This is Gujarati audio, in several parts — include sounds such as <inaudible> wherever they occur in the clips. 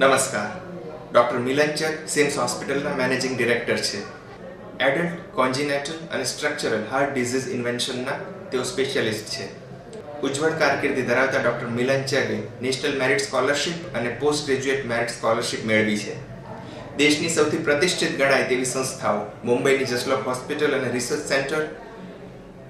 નમસ્કાર. ડૉક્ટર મિલન ચક સિમ્સ હોસ્પિટલના મેનેજિંગ ડિરેક્ટર છે. એડલ્ટ કોન્જિનેટલ અને સ્ટ્રક્ચરલ હાર્ટ ડિઝીઝ ઇન્વેન્શનના તેઓ સ્પેશિયાલિસ્ટ છે. ઉજ્જવળ કારકિર્દી ધરાવતા ડૉક્ટર મિલન ચગે નેશનલ મેરિટ સ્કોલરશિપ અને પોસ્ટ ગ્રેજ્યુએટ મેરિટ સ્કોલરશિપ મેળવી છે. દેશની સૌથી પ્રતિષ્ઠિત ગણાય તેવી સંસ્થાઓ મુંબઈની જસલોક હોસ્પિટલ અને research centre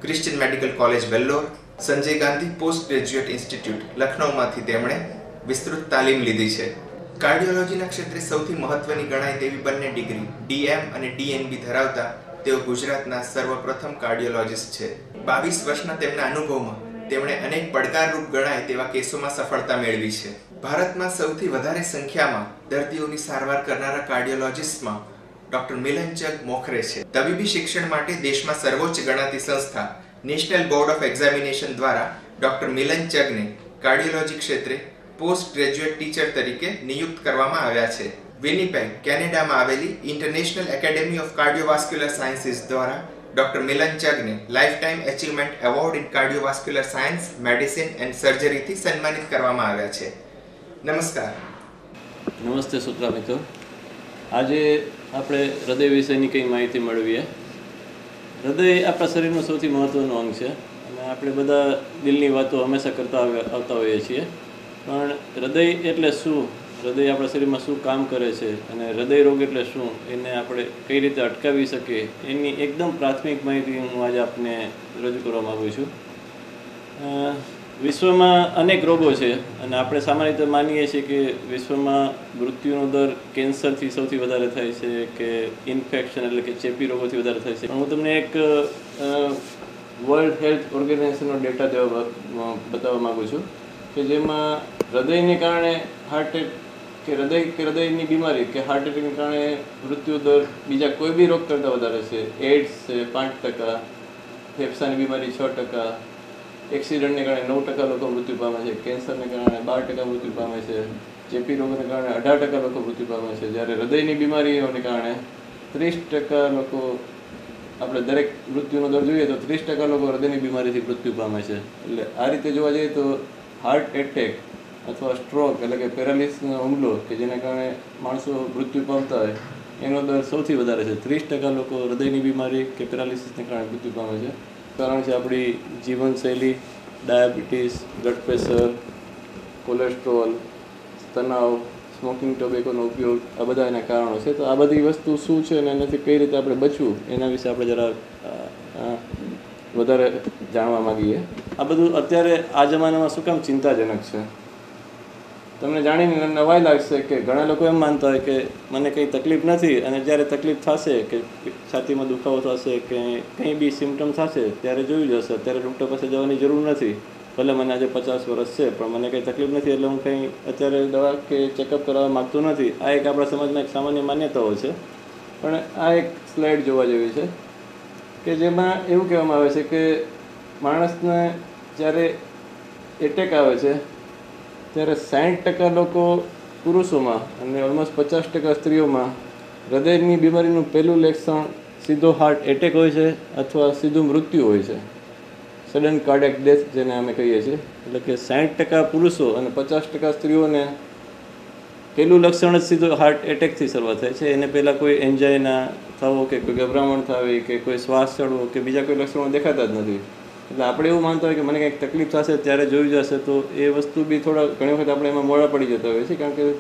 Christian medical college Vellore Sanjay Gandhi post graduate institute લખનૌમાંથી તેમણે વિસ્તૃત તાલીમ લીધી છે. કાર્ડિયોલોજીના ક્ષેત્રે સૌથી મહત્વની ગણાય તેવી બંને ડિગ્રી, ડીએમ અને ડીએનબી ધરાવતા તેઓ ગુજરાતના સર્વપ્રથમ કાર્ડિયોલોજિસ્ટ છે. બાવીસ વર્ષના તેમના અનુભવમાં તેમણે અનેક પડકારરૂપ ગણાય તેવા કેસોમાં સફળતા મેળવી છે. ભારતમાં સૌથી વધારે સંખ્યામાં દર્દીઓની સારવાર કરનારા કાર્ડિયોલોજિસ્ટમાં ડોક્ટર મિલનચંદ મોખરે છે. તબીબી શિક્ષણ માટે દેશમાં સર્વોચ્ચ ગણાતી સંસ્થા નેશનલ બોર્ડ ઓફ એક્ઝામિનેશન દ્વારા ડોક્ટર મિલન કાર્ડિયોલોજી ક્ષેત્રે પોસ્ટ ગ્રેજ્યુએટ ટીચર તરીકે નિયુક્ત કરવામાં આવ્યા છે. વિનીપેગ કેનેડામાં આવેલી international academy of cardiovascular sciences દ્વારા doctor Milan ચગને life time achievement award in cardiovascular science medicine and સર્જરીથી સન્માનિત કરવામાં આવ્યા છે. નમસ્કાર. નમસ્તે સૂત્રા મિત્રો. આજે આપણે હૃદય વિશેની કંઈ માહિતી મેળવીએ. હૃદય આપણા શરીરનું સૌથી મહત્ત્વનું અંગ છે. અને આપણે બધા દિલની વાતો હંમેશા કરતા આવતા હોઈએ છીએ. પણ હૃદય એટલે શું? હૃદય આપણા શરીરમાં શું કામ કરે છે અને હૃદય રોગ એટલે શું? એને આપણે કઈ રીતે અટકાવી શકીએ? એની એકદમ પ્રાથમિક માહિતી હું આજે આપને રજૂ કરવા માગું છું. વિશ્વમાં અનેક રોગો છે અને આપણે સામાન્ય રીતે માનીએ છીએ કે વિશ્વમાં મૃત્યુનો દર કેન્સરથી સૌથી વધારે થાય છે કે ઇન્ફેક્શન એટલે કે ચેપી રોગોથી વધારે થાય છે. હું તમને એક વર્લ્ડ હેલ્થ ઓર્ગેનાઇઝેશનનો ડેટા દેવા બતાવવા માગું છું. કે જેમાં હૃદયને કારણે હાર્ટ કે હૃદય, કે હૃદયની બીમારી કે હાર્ટ એટેકને કારણે મૃત્યુ દર બીજા કોઈ બી રોગ કરતાં વધારે છે. એડ્સ છે, પાંચ ટકા, ફેફસાની બીમારી છ ટકા એક્સિડન્ટને કારણે નવ ટકા લોકો મૃત્યુ પામે છે. કેન્સરને કારણે બાર ટકા મૃત્યુ પામે છે. ચેપી રોગને કારણે અઢાર ટકા લોકો મૃત્યુ પામે છે. જ્યારે હૃદયની બીમારીઓને કારણે ત્રીસ ટકા લોકો, આપણે દરેક મૃત્યુનો દર જોઈએ તો ત્રીસ ટકા લોકો હૃદયની બીમારીથી મૃત્યુ પામે છે. એટલે આ રીતે જોવા જઈએ તો હાર્ટ એટેક અથવા સ્ટ્રોક એટલે કે પેરાલિસિસનો હુમલો કે જેના કારણે માણસો મૃત્યુ પામતા હોય, એનો દર સૌથી વધારે છે. ત્રીસ ટકા લોકો હૃદયની બીમારી કે પેરાલિસિસને કારણે મૃત્યુ પામે છે. કારણ છે આપણી જીવનશૈલી ડાયાબિટીસ બ્લડ પ્રેશર કોલેસ્ટ્રોલ તણાવ સ્મોકિંગ ટોબેકોનો ઉપયોગ, આ બધા એના કારણો છે. તો આ બધી વસ્તુ શું છે અને એનાથી કઈ રીતે આપણે બચવું, એના વિશે આપણે જરા વધારે જાણવા માંગીએ. આ બધું અત્યારે આ જમાનામાં શું કામ ચિંતાજનક છે? તમને જાણીને નવાઈ લાગશે કે ઘણા લોકો એમ માનતા હોય કે મને કંઈ તકલીફ નથી અને જ્યારે તકલીફ થશે કે છાતીમાં દુખાવો થશે કે કંઈ બી સિમ્ટમ થશે, ત્યારે જોયું જશે ત્યારે ડૉક્ટર પાસે જવાની જરૂર નથી. ભલે મને આજે પચાસ વર્ષ છે, પણ મને કંઈ તકલીફ નથી એટલે હું કંઈ અત્યારે દવા કે ચેકઅપ કરાવવા માગતો નથી. આ એક આપણા સમાજમાં એક સામાન્ય માન્યતાઓ છે. પણ આ એક સ્લાઇડ જોવા જેવી છે કે જેમાં એવું કહેવામાં આવે છે કે માણસને જ્યારે એટેક આવે છે, ત્યારે સાઠ ટકા લોકો પુરુષોમાં અને ઓલમોસ્ટ પચાસ ટકા સ્ત્રીઓમાં હૃદયની બીમારીનું પહેલું લક્ષણ સીધો હાર્ટ એટેક હોય છે અથવા સીધું મૃત્યુ હોય છે. સડન કાર્ડિયક ડેથ જેને અમે કહીએ છીએ. એટલે કે સાઠ ટકા પુરુષો અને પચાસ ટકા સ્ત્રીઓને પહેલું લક્ષણ જ સીધો હાર્ટ એટેકથી શરૂઆત થાય છે. એને પહેલાં કોઈ એન્જાઇના થવો કે કોઈ ગભરામણ થવી કે કોઈ શ્વાસ ચડવો કે બીજા કોઈ લક્ષણો દેખાતા જ નથી. એટલે આપણે એવું માનતા હોય કે મને કંઈક તકલીફ થશે ત્યારે જોઈ જશે, તો એ વસ્તુ બી થોડા ઘણી વખત આપણે એમાં મોડા પડી જતા હોઈએ છીએ કારણ કે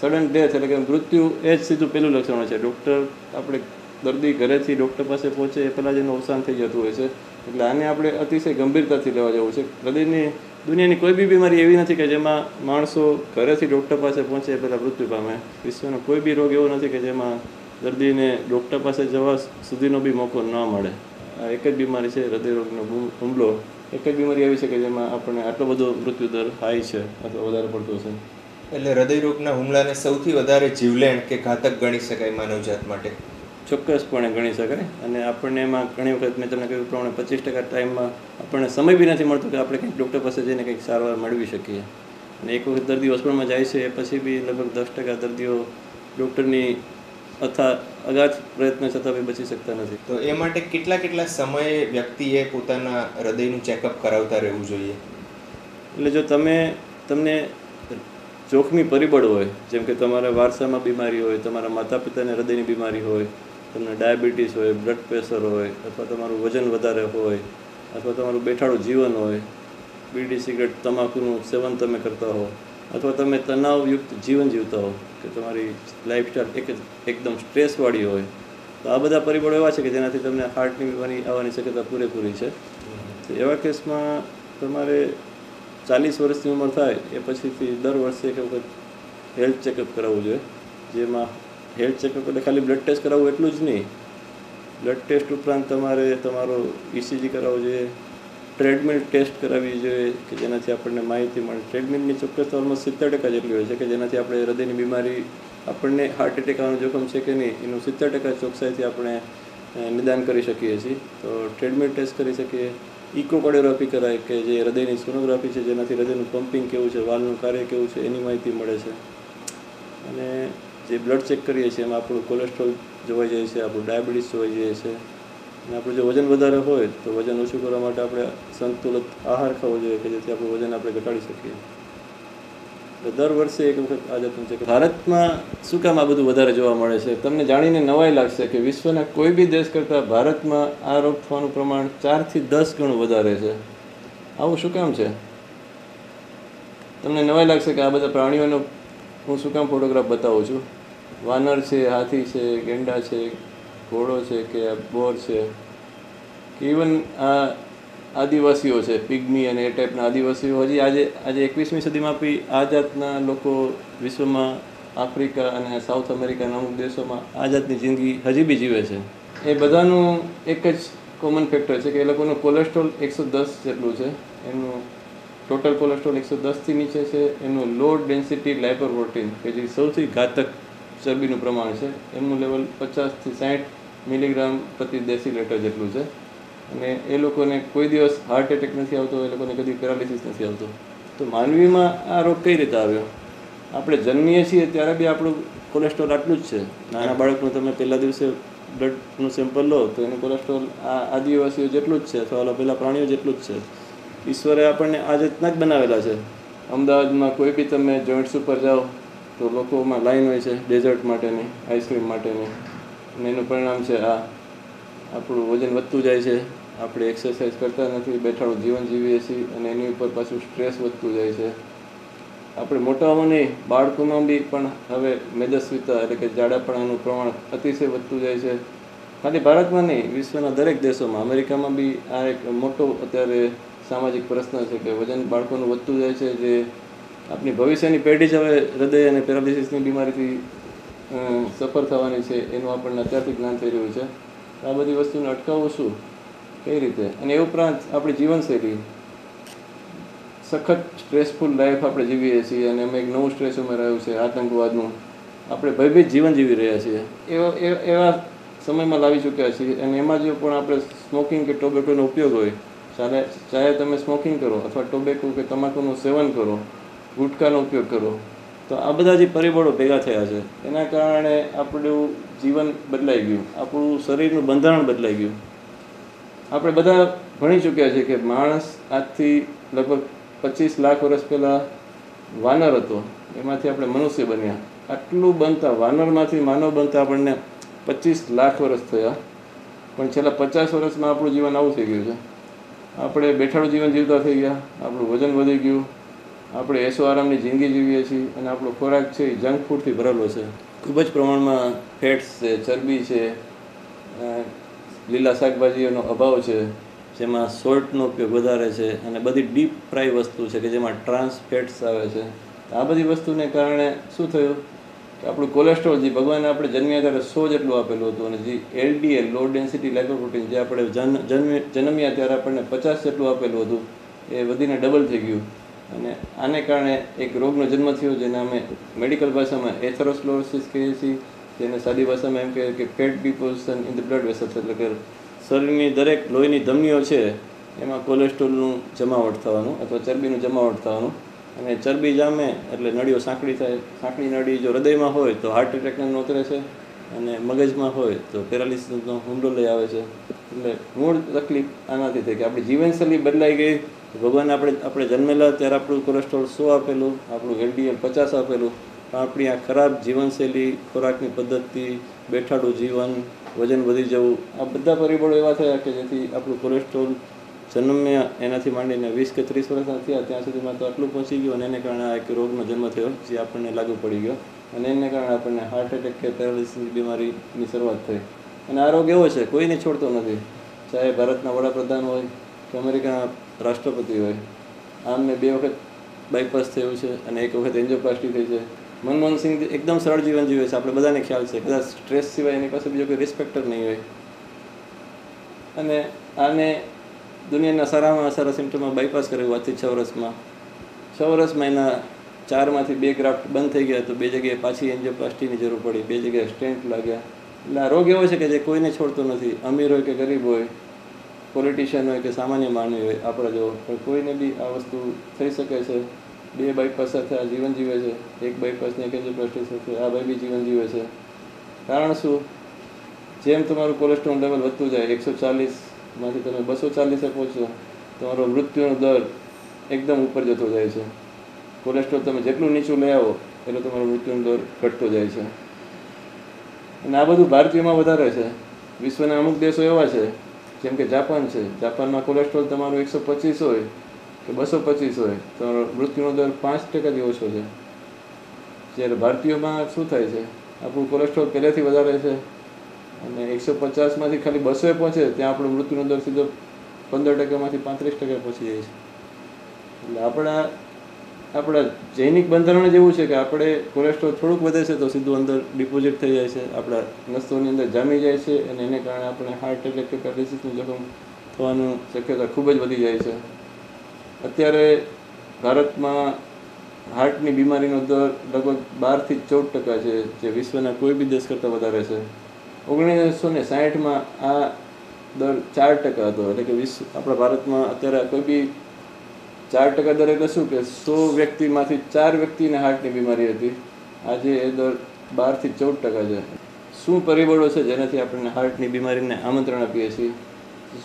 સડન ડેથ એટલે કે મૃત્યુ એ જ સીધું પહેલું લક્ષણ છે. ડૉક્ટર આપણે દર્દી ઘરેથી ડૉક્ટર પાસે પહોંચે એ પહેલાં જ એનું અવસાન થઈ જતું હોય છે. એટલે આને આપણે અતિશય ગંભીરતાથી લેવા જવું છે. હૃદયની, દુનિયાની કોઈ બી બીમારી એવી નથી કે જેમાં માણસો ઘરેથી ડૉક્ટર પાસે પહોંચે એ પહેલાં મૃત્યુ પામે. વિશ્વનો કોઈ બી રોગ એવો નથી કે જેમાં દર્દીને ડૉક્ટર પાસે જવા સુધીનો બી મોકો ન મળે. એક જ બીમારી છે હૃદયરોગનો હુમલો. એક જ બીમારી આવી છે કે જેમાં આપણને આટલો બધો મૃત્યુદર હાઈ છે અથવા વધારે પડતો છે. એટલે હૃદયરોગના હુમલાને સૌથી વધારે જીવલેણ કે ઘાતક ગણી શકાય માનવજાત માટે? ચોક્કસપણે ગણી શકાય. અને આપણને એમાં ઘણી વખત મેં તમને કહ્યું પ્રમાણે પચીસ ટકા ટાઈમમાં આપણને સમય બી નથી મળતો કે આપણે કંઈક ડૉક્ટર પાસે જઈને કંઈક સારવાર મેળવી શકીએ. અને એક વખત દર્દી હોસ્પિટલમાં જાય છે એ પછી બી લગભગ દસ ટકા દર્દીઓ ડૉક્ટરની અથવા અગાચ પ્રયત્ન છતાં બી બચી શકતા નથી. તો એ માટે કેટલા કેટલા સમયે વ્યક્તિએ પોતાના હૃદયનું ચેકઅપ કરાવતા રહેવું જોઈએ? એટલે જો તમે તમને જોખમી પરિબળ હોય જેમ કે તમારા વારસામાં બીમારી હોય તમારા માતા પિતાને હૃદયની બીમારી હોય તમને ડાયાબિટીસ હોય બ્લડ પ્રેશર હોય અથવા તમારું વજન વધારે હોય અથવા તમારું બેઠાડું જીવન હોય બીડી સિગરેટ તમાકુનું સેવન તમે કરતા હો અથવા તમે તણાવયુક્ત જીવન જીવતા હો, કે તમારી લાઈફસ્ટાઈલ એક એકદમ સ્ટ્રેસવાળી હોય, તો આ બધા પરિબળો એવા છે કે જેનાથી તમને હાર્ટની બીમારી આવવાની શક્યતા પૂરેપૂરી છે. તો એવા કેસમાં તમારે ચાલીસ વર્ષની ઉંમર થાય, એ પછીથી દર વર્ષે એક વખત હેલ્થ ચેકઅપ કરાવવું જોઈએ. જેમાં હેલ્થ ચેકઅપ એટલે ખાલી બ્લડ ટેસ્ટ કરાવવું એટલું જ નહીં. બ્લડ ટેસ્ટ ઉપરાંત તમારે તમારો ઇસીજી કરાવવો જોઈએ ટ્રેડમિલ ટેસ્ટ કરાવવી જોઈએ કે જેનાથી આપણને માહિતી મળે. ટ્રેડમિલની ચોક્કસ ઓલમોસ્ટ સિત્તેર ટકા જેટલી હોય છે કે જેનાથી આપણે હૃદયની બીમારી, આપણને હાર્ટ એટેક આવવાનું જોખમ છે કે નહીં, એનું સિત્તેર ટકા ચોકસાઈથી આપણે નિદાન કરી શકીએ છીએ. તો ટ્રેડમિલ ટેસ્ટ કરી શકીએ. ઇકોકોડિયોગ્રાફી કરાય કે જે હૃદયની સોનોગ્રાફી છે, જેનાથી હૃદયનું પમ્પિંગ કેવું છે, વાલનું કાર્ય કેવું છે, એની માહિતી મળે છે. અને જે બ્લડ ચેક કરીએ છીએ, એમાં આપણું કોલેસ્ટ્રોલ જોવાઈ જાય છે, આપણું ડાયાબિટીસ જોવાઈ જાય છે. અને આપણું જો વજન વધારે હોય તો વજન ઓછું કરવા માટે આપણે સંતુલિત આહાર ખાવો જોઈએ કે જેથી આપણું વજન આપણે ઘટાડી શકીએ. દર વર્ષે એક વખત આ છે કે ભારતમાં શું કામ આ બધું વધારે જોવા મળે છે? તમને જાણીને નવાઈ લાગશે કે વિશ્વના કોઈ બી દેશ કરતાં ભારતમાં આ રોગ થવાનું પ્રમાણ ચારથી દસ ગણું વધારે છે. આવું શું કામ છે? તમને નવાઈ લાગશે કે આ બધા પ્રાણીઓનો હું શું કામ ફોટોગ્રાફ બતાવું છું? વાનર છે, હાથી છે, ગેંડા છે ઘોડો છે કે બોર છે, કે ઇવન આ આદિવાસીઓ છે, પિગ્મી અને એ ટાઈપના આદિવાસીઓ, હજી આજે આજે એકવીસમી સદીમાં બી આ જાતના લોકો વિશ્વમાં આફ્રિકા અને સાઉથ અમેરિકાના અમુક દેશોમાં આ જાતની જિંદગી હજી બી જીવે છે. એ બધાનું એક જ કોમન ફેક્ટર છે કે એ લોકોનું કોલેસ્ટ્રોલ એકસો દસ જેટલું છે, એનું ટોટલ કોલેસ્ટ્રોલ એકસો દસથી નીચે છે, એનું લો ડેન્સિટી લાઇપોપ્રોટીન કે જે સૌથી ઘાતક ચરબીનું પ્રમાણ છે, એમનું લેવલ પચાસથી સાઠ મિલીગ્રામ પ્રતિ દેશી લેટર જેટલું છે. અને એ લોકોને કોઈ દિવસ હાર્ટ એટેક નથી આવતો એ લોકોને કદી પેરાલિસિસ નથી આવતો. તો માનવીમાં આ રોગ કઈ રીતે આવ્યો? આપણે જન્મીએ છીએ ત્યારે બી આપણું કોલેસ્ટ્રોલ આટલું જ છે. નાના બાળકનું તમે પહેલા દિવસે બ્લડનું સેમ્પલ લો તો એનું કોલેસ્ટ્રોલ આ આદિવાસીઓ જેટલું જ છે અથવા પેલા પ્રાણીઓ જેટલું જ છે. ઈશ્વરે આપણને આ રીતના જ બનાવેલા છે. અમદાવાદમાં કોઈ બી તમે જોઈન્ટ્સ ઉપર જાઓ તો લોકોમાં લાઈન હોય છે ડેઝર્ટ માટેની આઈસ્ક્રીમ માટેની. અને એનું પરિણામ છે આ આપણું વજન વધતું જાય છે. આપણે એક્સરસાઇઝ કરતા નથી, બેઠાડું જીવન જીવીએ છીએ અને એની ઉપર પાછું સ્ટ્રેસ વધતું જાય છે. આપણે મોટાઓમાં નહીં, બાળકોમાં બી પણ હવે મેદસ્વીતા એટલે કે જાડાપણાનું પ્રમાણ અતિશય વધતું જાય છે. ખાલી ભારતમાં નહીં, વિશ્વના દરેક દેશોમાં, અમેરિકામાં બી આ એક મોટો અત્યારે સામાજિક પ્રશ્ન છે કે વજન બાળકોનું વધતું જાય છે, જે આપણી ભવિષ્યની પેઢી જ હવે હૃદય અને પેરાલિસિસની બીમારીથી સફર થવાની છે, એનું આપણને અત્યારથી જ્ઞાન થઈ રહ્યું છે. આ બધી વસ્તુને અટકાવવું શું? કઈ રીતે? અને એ ઉપરાંત આપણી જીવનશૈલી. સખત સ્ટ્રેસફુલ લાઈફ આપણે જીવીએ છીએ અને એમાં એક નવું સ્ટ્રેસ ઉમેરાયું છે, આતંકવાદનું. આપણે ભયભીત જીવન જીવી રહ્યા છીએ. એવા એવા સમયમાં લાવી ચૂક્યા છીએ અને એમાં જો પણ આપણે સ્મોકિંગ કે ટોબેકોનો ઉપયોગ હોય, ચાલે, ચાહે તમે સ્મોકિંગ કરો અથવા ટોબેકો કે તમાકુનું સેવન કરો ગુટખાનો ઉપયોગ કરો તો આ બધા જે પરિબળો ભેગા થયા છે, એના કારણે આપણું જીવન બદલાઈ ગયું, આપણું શરીરનું બંધારણ બદલાઈ ગયું. આપણે બધા ભણી ચૂક્યા છીએ કે માણસ આજથી લગભગ પચીસ લાખ વર્ષ પહેલાં વાનર હતો, એમાંથી આપણે મનુષ્ય બન્યા. આટલું બનતા, વાનરમાંથી માનવ બનતા આપણને પચીસ લાખ વર્ષ થયા. પણ છેલ્લા પચાસ વર્ષમાં આપણું જીવન આવું થઈ ગયું છે. આપણે બેઠાડું જીવન જીવતા થઈ ગયા, આપણું વજન વધી ગયું આપણે એસો આરામની જિંદગી જીવીએ છીએ અને આપણો ખોરાક છે એ જંક ફૂડથી ભરેલો છે. ખૂબ જ પ્રમાણમાં ફેટ્સ છે, ચરબી છે લીલા શાકભાજીઓનો અભાવ છે, જેમાં સોલ્ટનો ઉપયોગ વધારે છે અને બધી ડીપ ફ્રાય વસ્તુ છે કે જેમાં ટ્રાન્સ ફેટ્સ આવે છે. આ બધી વસ્તુને કારણે શું થયું? કે આપણું કોલેસ્ટ્રોલ જે ભગવાને આપણે જન્મ્યા ત્યારે સો જેટલું આપેલું હતું અને જે એલડીએલ લો ડેન્સિટી લાઇકોપ્રોટીન જે આપણે જન્મ જન્મ, જન્મ્યા ત્યારે આપણને પચાસ જેટલું આપેલું હતું, એ વધીને ડબલ થઈ ગયું. અને આને કારણે એક રોગનો જન્મ થયો, જેને અમે મેડિકલ ભાષામાં એથરોસ્લોરોસિસ કહીએ છીએ. જેને સાદી ભાષામાં એમ કહીએ કે fat deposition in the blood vessels એટલે કે શરીરની દરેક લોહીની ધમનીઓ છે, એમાં કોલેસ્ટ્રોલનું જમાવટ થવાનું અથવા ચરબીનું જમાવટ થવાનું. અને ચરબી જામે એટલે નળીઓ સાંકડી થાય. સાંકડી નળી જો હૃદયમાં હોય તો હાર્ટ એટેકને નોતરે છે અને મગજમાં હોય તો પેરાલિસિસનો હુમલો લઈ આવે છે. એટલે મૂળ તકલીફ આનાથી થઈ કે આપણી જીવનશૈલી બદલાઈ ગઈ. ભગવાન આપણે આપણે જન્મેલા ત્યારે આપણું કોલેસ્ટ્રોલ સો આપેલું, આપણું એલડીએલ પચાસ આપેલું. પણ આપણી આ ખરાબ જીવનશૈલી, ખોરાકની પદ્ધતિ, બેઠાડું જીવન, વજન વધી જવું, આ બધા પરિબળો એવા થયા કે જેથી આપણું કોલેસ્ટ્રોલ જન્મ્યા એનાથી માંડીને વીસ કે ત્રીસ વર્ષના થયા, ત્યાં સુધીમાં તો આટલું પહોંચી ગયું અને એને કારણે આ એક રોગનો જન્મ થયો, જે આપણને લાગુ પડી ગયો. અને એને કારણે આપણને હાર્ટ એટેક કે પેરાલિસિસની બીમારીની શરૂઆત થઈ. અને આ રોગ એવો છે, કોઈને છોડતો નથી. ચાહે ભારતના વડાપ્રધાન હોય કે અમેરિકાના રાષ્ટ્રપતિ હોય આમ મેં બે વખત બાયપાસ થયું છે અને એક વખત એન્જિયોપ્લાસ્ટી થઈ છે. મનમોહન સિંહ એકદમ સરળ જીવન જીવે છે. આપણે બધાને ખ્યાલ છે. કદાચ સ્ટ્રેસ સિવાય એની પાસે બીજો કોઈ રિસ્પેક્ટ નહીં હોય. અને આને દુનિયાના સારામાં સારા સિમ્ટમમાં બાયપાસ કર્યું આજથી છ વર્ષમાં. છ વર્ષમાં એના ચારમાંથી બે ગ્રાફ્ટ બંધ થઈ ગયા તો બે જગ્યાએ પાછી એન્જિયોપ્લાસ્ટીની જરૂર પડી. બે જગ્યાએ સ્ટેન્ટ લાગ્યા. એટલે આ રોગ એવો છે કે જે કોઈને છોડતો નથી. અમીર હોય કે ગરીબ હોય પોલિટિશિયન હોય કે સામાન્ય માનવી હોય, આપણા જેવો. કોઈને બી આ વસ્તુ થઈ શકે છે. બે બાયપાસ સાથે આ જીવન જીવે છે. એક બાયપાસની એક એન્જિયોપ્લાસ્ટી સાથે આ ભાઈ બી જીવન જીવે છે. કારણ શું? જેમ તમારું કોલેસ્ટ્રોલ લેવલ વધતું જાય, એકસો ચાલીસમાંથી તમે બસો ચાલીસે પહોંચો તમારો મૃત્યુનો દર એકદમ ઉપર જતો જાય છે. કોલેસ્ટ્રોલ તમે જેટલું નીચું લઈ આવો, એટલો તમારો મૃત્યુનો દર ઘટતો જાય છે. અને આ બધું ભારતીયમાં વધારે છે. વિશ્વના અમુક દેશો એવા છે જેમ કે જાપાન છે. જાપાનમાં કોલેસ્ટ્રોલ તમારું એકસો પચીસ હોય કે બસો પચીસ હોય. તો મૃત્યુનો દર પાંચ ટકા જે ઓછો છે. જ્યારે ભારતીયોમાં શું થાય છે? આપણું કોલેસ્ટ્રોલ પહેલેથી વધારે છે અને એકસો પચાસમાંથી ખાલી બસોએ પહોંચે ત્યાં આપણો મૃત્યુનો દર સીધો પંદર ટકામાંથી પાંત્રીસ ટકા પહોંચી જાય છે. એટલે આપણા આપણા જૈનિક બંધારણ જેવું છે કે આપણે કોલેસ્ટ્રોલ થોડુંક વધે છે તો સીધું અંદર ડિપોઝિટ થઈ જાય છે. આપણા નસોની અંદર જામી જાય છે અને એને કારણે આપણે હાર્ટ એટેક કે પેરાલિસિસનું જોખમ થવાનું શક્યતા ખૂબ જ વધી જાય છે. અત્યારે ભારતમાં હાર્ટની બીમારીનો દર લગભગ બારથી ચૌદ ટકા છે, જે વિશ્વના કોઈ બી દેશ કરતાં વધારે છે. ઓગણીસો ને સાહીઠમાં આ દર ચાર ટકા હતો. એટલે કે વિશ્વ, આપણા ભારતમાં અત્યારે કોઈ બી ચાર ટકા દર એટલે શું કે સો વ્યક્તિમાંથી ચાર વ્યક્તિને હાર્ટની બીમારી હતી. આજે એ દર બારથી ચૌદ ટકા છે. શું પરિબળો છે જેનાથી આપણને હાર્ટની બીમારીને આમંત્રણ આપીએ છીએ?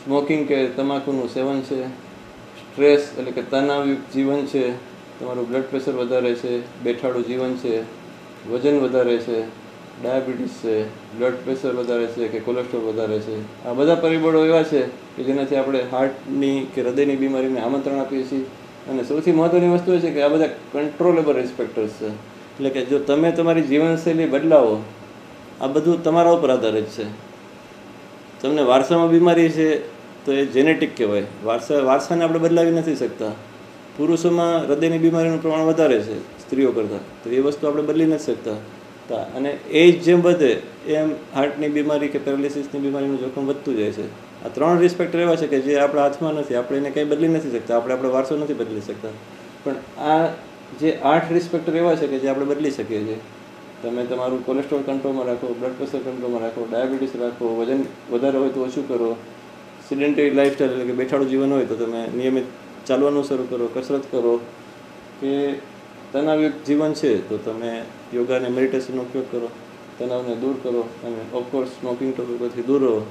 સ્મોકિંગ કે તમાકુનું સેવન છે? સ્ટ્રેસ એટલે કે તણાવયુક્ત જીવન છે? તમારું બ્લડ પ્રેશર વધારે છે? બેઠાડું જીવન છે? વજન વધારે છે? ડાયાબિટીસ છે બ્લડ પ્રેશર વધારે છે કે કોલેસ્ટ્રોલ વધારે છે. આ બધા પરિબળો એવા છે કે જેનાથી આપણે હાર્ટની કે હૃદયની બીમારીને આમંત્રણ આપીએ છીએ. અને સૌથી મહત્ત્વની વસ્તુ એ છે કે આ બધા કંટ્રોલેબલ રિસ્પેક્ટર્સ છે. એટલે કે જો તમે તમારી જીવનશૈલી બદલાવો, આ બધું તમારા ઉપર આધારિત છે. તમને વારસામાં બીમારી છે તો એ જેનેટિક કહેવાય. વારસા, વારસાને આપણે બદલાવી નથી શકતા. પુરુષોમાં હૃદયની બીમારીનું પ્રમાણ વધારે છે સ્ત્રીઓ કરતાં. તો એ વસ્તુ આપણે બદલી નથી શકતા. તા અને એજ જેમ વધે, એમ હાર્ટની બીમારી કે પેરાલિસિસની બીમારીનું જોખમ વધતું જાય છે. આ ત્રણ રિસ્પેક્ટર એવા છે કે જે આપણા હાથમાં નથી, આપણે એને કંઈ બદલી નથી શકતા, આપણે આપણો વારસો નથી બદલી શકતા. પણ આ જે આઠ રિસ્પેક્ટર એવા છે કે જે આપણે બદલી શકીએ છીએ. તમે તમારું કોલેસ્ટ્રોલ કંટ્રોલમાં રાખો બ્લડ પ્રેશર કંટ્રોલમાં રાખો ડાયાબિટીસ રાખો, વજન વધારે હોય તો ઓછું કરો. સિડેન્ટરી લાઇફસ્ટાઈલ એટલે કે બેઠાડું જીવન હોય તો તમે નિયમિત ચાલવાનું શરૂ કરો, કસરત કરો. કે તનાવયુક્ત જીવન છે તો તમે યોગા અને મેડિટેશનનો ઉપયોગ કરો, તણાવને દૂર કરો અને ઓફકોર્સ સ્મોકિંગ ટોબેકોથી દૂર રહો.